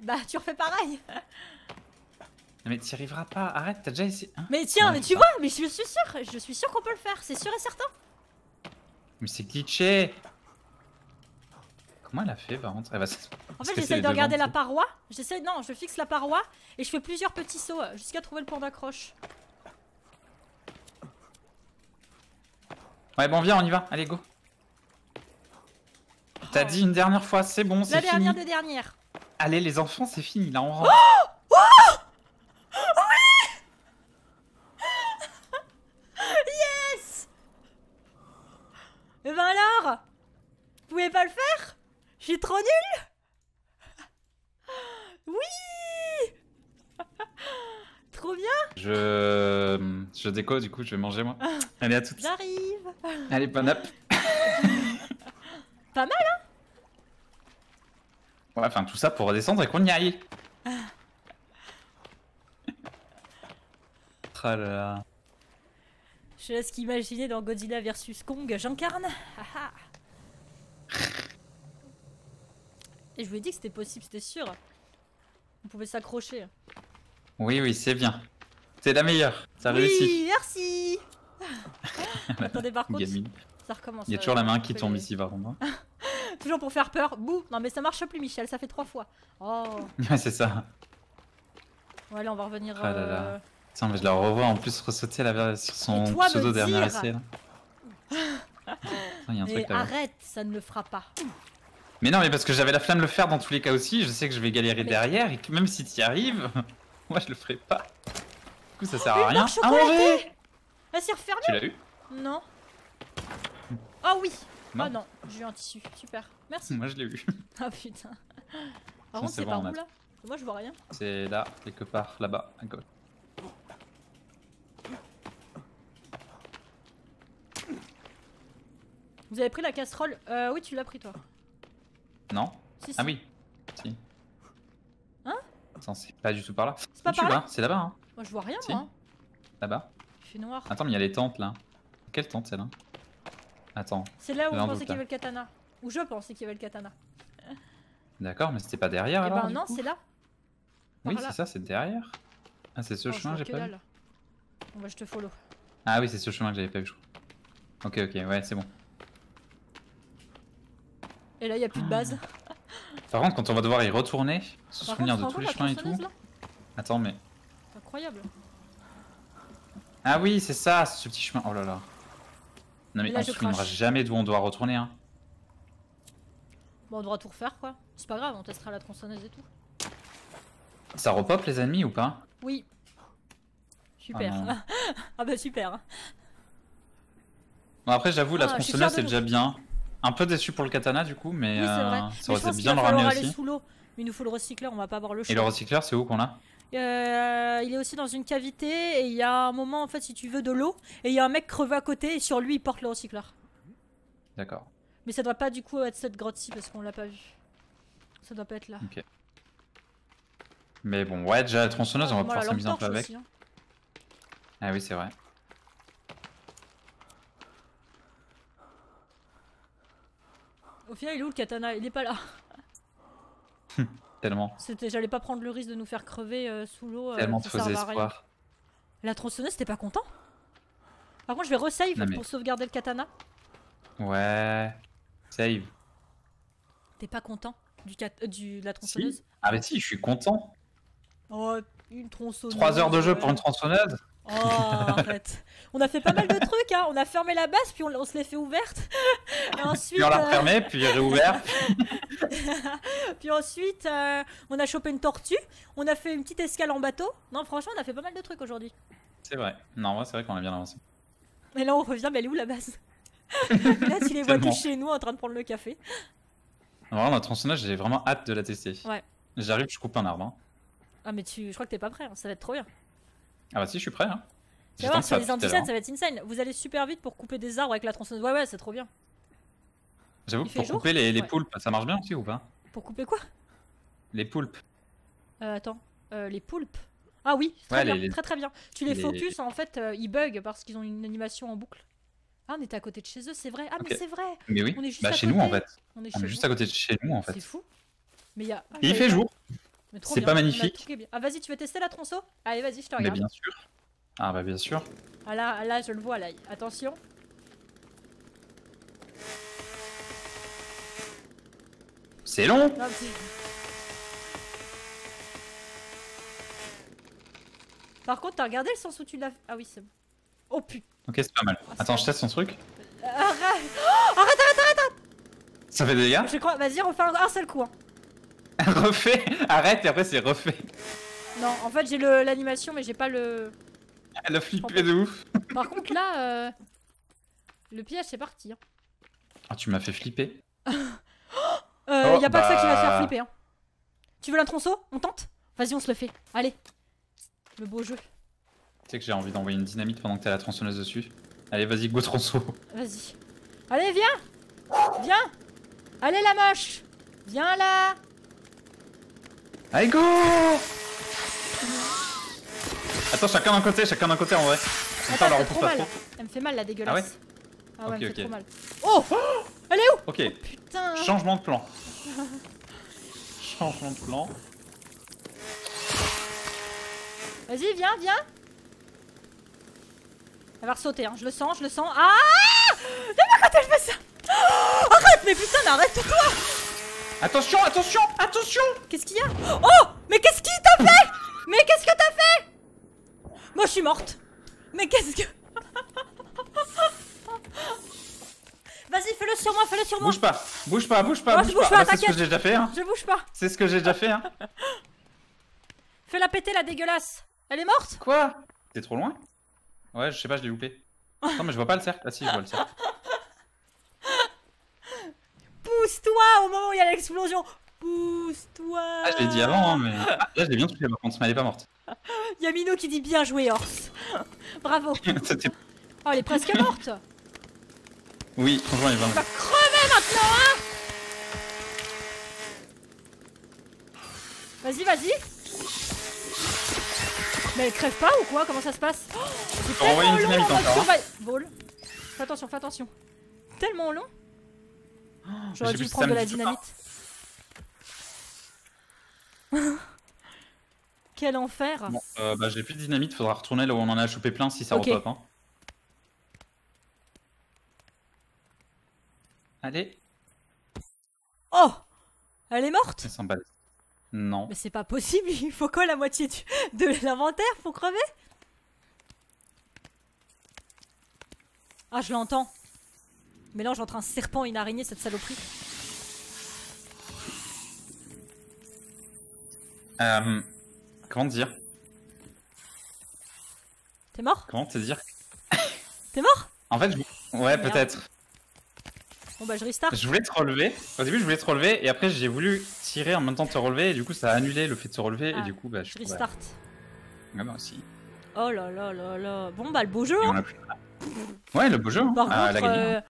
Bah, tu refais pareil. Non, Mais t'y arriveras pas. Arrête, t'as déjà essayé. Hein Mais tiens, Non, mais je tu vois, mais je suis sûre. Je suis sûre qu'on peut le faire. C'est sûr et certain. mais c'est glitché. Comment elle a fait, par contre Elle va. En fait, j'essaye de regarder la paroi. J'essaye, non, je fixe la paroi et je fais plusieurs petits sauts euh, jusqu'à trouver le point d'accroche. Ouais, bon, viens, on y va. Allez, go. T'as Oh. dit une dernière fois, c'est bon, La c'est fini. dernière des dernières. Allez, les enfants, c'est fini, là, on rentre. Et ben alors Vous pouvez pas le faire Je suis trop nulle Oui Trop bien Je. Je déco, du coup, je vais manger, moi. Allez, à toutes. J'arrive Allez, bon app. Pas mal, hein Ouais, enfin, tout ça pour redescendre et qu'on y aille. Ah là là. Je laisse qu'imaginer dans Godzilla vs Kong, j'incarne Et je vous ai dit que c'était possible, c'était sûr. On pouvait s'accrocher. Oui, oui, c'est bien. C'est la meilleure. Ça oui, réussit. merci Attendez, par contre, ça recommence. Il y a euh, toujours la main qui tombe les- ici, par contre. Toujours pour faire peur. Bouh Non mais ça marche plus Michel, ça fait trois fois. Oh Ouais, c'est ça. Ouais là on va revenir Ah là là. euh, Tiens, mais je la revois en plus ressauter la, sur son toi, pseudo dernier essai. là. Y a un Mais truc là. arrête, ça ne le fera pas. Mais non, mais parce que j'avais la flamme de le faire dans tous les cas aussi, je sais que je vais galérer derrière et que même si tu y arrives, moi je le ferai pas. Du coup, ça sert à rien. Ah ouais Elle s'est refermée Tu l'as eu? Non. Ah oui Non. Ah non, j'ai eu un tissu. Super. Merci. Moi je l'ai eu. Ah putain. Par contre, c'est par où là? Moi, je vois rien. C'est là, quelque part, là-bas, à gauche. Vous avez pris la casserole? Euh, oui, tu l'as pris toi. Non Si, si. Ah oui. Si. Hein Attends, c'est pas du tout par là. C'est pas par là C'est là-bas, hein Moi, je vois rien, Si. moi. Là-bas. Il fait noir. Attends, mais il y a les tentes là. Quelle tente celle-là? Attends, C'est là où je pensais qu'il y avait le katana. Où je pensais qu'il y avait le katana. d'accord, mais c'était pas derrière Eh alors ben du non, c'est là. Oui, par c'est ça, c'est derrière. Ah, c'est ce Oh, chemin, j'ai pas vu. Bon, bah, je te follow. Ah oui, c'est ce chemin que j'avais pas vu, je crois. Ok, ok, ouais, c'est bon. Et là, il y a plus de base. Par contre, quand on va devoir y retourner, se Par souvenir contre, de tous les chemins et tout. Attends, mais. C'est incroyable. Ah oui, c'est ça, ce petit chemin. Oh là là. Non mais, là, on se souviendra jamais d'où on doit retourner, hein. Bon, on devra tout refaire, quoi. C'est pas grave, on testera la tronçonneuse et tout. Ça repop les ennemis ou pas? Oui. Super. Ah. Ah, bah, super. Bon, après, j'avoue, la Ah, tronçonneuse c'est déjà bien. Un peu déçu pour le katana du coup, mais Oui, c'est euh, ça aurait été bien va de le ramener aller aussi. sous l'eau. Mais il nous faut le recycleur, on va pas avoir le choix. Et le recycleur, c'est où qu'on l'a Euh, il est aussi dans une cavité et il y a un moment en fait si tu veux de l'eau et il y a un mec crevé à côté et sur lui il porte le recycleur. D'accord. Mais ça doit pas du coup être cette grotte ci parce qu'on l'a pas vu. Ça doit pas être là. Mais bon, ouais, déjà la tronçonneuse, on va pouvoir s'amuser un peu avec. aussi, hein. Ah oui, c'est vrai. Au final il est où le katana? Il est pas là. Tellement, C'était, j'allais pas prendre le risque de nous faire crever euh, sous l'eau. euh, tellement de faux. La tronçonneuse t'es pas content? Par contre je vais resave mais- pour sauvegarder le katana. Ouais. Save. T'es pas content du, cat... euh, du de la tronçonneuse? Ah bah si, je suis content. Oh une tronçonneuse. 3 heures de jeu pour une tronçonneuse? Oh, arrête. On a fait pas mal de trucs, hein. On a fermé la base, puis on, on se l'est fait ouverte. Et ensuite, Puis on l'a euh, refermé, puis réouvert. puis ensuite euh, on a chopé une tortue. On a fait une petite escale en bateau. Non, franchement, on a fait pas mal de trucs aujourd'hui. C'est vrai. Non, c'est vrai qu'on a bien avancé. Mais là, on revient, mais elle est où la base? Là, tu les vois tous chez nous en train de prendre le café. Vraiment, la tronçonneuse, j'ai vraiment hâte de la tester. Ouais. J'arrive, je coupe un arbre. hein. Ah, mais tu, je crois que t'es pas prêt, hein. ça va être trop bien. Ah bah si, je suis prêt. Hein. Tu vas voir, sur les tout à anti l'heure. ça va être insane. Vous allez super vite pour couper des arbres avec la tronçonneuse. Ouais, ouais, c'est trop bien. J'avoue que pour jour couper les, les Ouais. poulpes, ça marche bien aussi ou pas? Pour couper quoi? Les poulpes. Euh, attends, euh, les poulpes. Ah oui, très Ouais, bien, les- très très bien. Tu les, les- focus, en fait, euh, ils bug parce qu'ils ont une animation en boucle. Ah, on était à côté de chez eux, c'est vrai. Ah, mais c'est vrai. Mais oui, On est juste bah à chez nous en fait. On est chez juste vous. à côté de chez nous en fait. C'est fou. Mais il y a. ah, il fait jour, C'est pas magnifique. Ah, vas-y, tu veux tester la tronçon? Allez, vas-y, je te mais regarde. bien sûr. Ah bah bien sûr. Ah là, ah là, je le vois là. Attention. C'est long Non, c'est- Par contre, t'as regardé le sens où tu l'as. Ah oui, c'est bon. Oh putain. Ok, c'est pas mal. Ah, Attends, je teste son truc. Arrête Ça fait des dégâts? Je crois. Vas-y, refais un, un seul coup. hein. Refait Arrête et après c'est refait. Non, en fait, j'ai l'animation, mais j'ai pas le. Elle a flippé de ouf. Par contre, là, euh, le piège, c'est parti. Hein. Ah, tu m'as fait flipper. Euh, Oh, y a pas que ça qui va te faire bah. flipper. Hein. Tu veux la tronçon On tente? Vas-y, on se le fait. Allez. Le beau jeu. Tu sais que j'ai envie d'envoyer une dynamite pendant que t'as la tronçonneuse dessus. Allez, vas-y, go tronçon. Vas-y. Allez, viens Viens Allez, la moche Viens là Allez, go Attends, chacun d'un côté, chacun d'un côté en vrai. Attends, repousse trop pas mal. trop. Elle me fait mal, la dégueulasse. Ah ouais, Ok, elle me fait ok. trop mal. Oh Elle est où? Ok, Putain changement de plan. Changement de plan. Vas-y, viens, viens Elle va ressauter, hein. je le sens, je le sens. Ah De ma quand elle fait ça Oh Arrête, mais putain, mais arrête-toi Attention, attention, attention Qu'est-ce qu'il y a? Oh Mais qu'est-ce qu'il t'a fait? Mais qu'est-ce que t'as fait? Moi, je suis morte. Mais qu'est-ce que. Vas-y, fais-le sur moi, fais-le sur moi. Bouge pas, bouge pas, bouge pas, je bouge pas. pas, Bah, c'est ce que j'ai déjà fait, hein. Je bouge pas. C'est ce que j'ai déjà fait, hein. Fais-la péter, la dégueulasse. Elle est morte? Quoi? T'es trop loin? Ouais, je sais pas, je l'ai loupé. Non, mais je vois pas le cercle. Ah si, je vois le cercle. Pousse-toi au moment où il y a l'explosion. Pousse-toi. Ah, je l'ai dit avant, hein, mais. Ah, là, je l'ai bien touché par contre, mais elle est pas morte. Il y a Minou qui dit bien joué, Ors. Bravo. Oh, elle est presque morte. oui, franchement, elle est vraiment. Va crever maintenant, hein Vas-y, vas-y. Mais elle crève pas ou quoi? Comment ça se passe? Oh, C'est tellement une long dynamite en mode hein. Fais attention, fais attention. Tellement long. J'aurais dû prendre de la dynamite. Quel enfer. Bon, euh, bah, j'ai plus de dynamite, faudra retourner là où on en a chopé plein si ça Ok. repop. Hein. Allez, Oh Elle est morte c'est sympa. Non. Mais c'est pas possible, il faut quoi la moitié du- de l'inventaire pour crever? Ah, je l'entends. Mélange entre un serpent et une araignée, cette saloperie. Euh, comment te dire? T'es mort? Comment te dire? T'es mort? En fait, je... ouais, peut-être. Bon bah je restart. Je voulais te relever. Au début, je voulais te relever et après, j'ai voulu tirer en même temps de te relever et du coup, ça a annulé le fait de se relever Ah, et du coup, bah, je Je restart. Ouais, bah, aussi. Oh là là là là. Bon bah le beau jeu hein. plus- Ouais, le beau jeu. hein. Par Ah, elle a contre, gagné, hein. euh,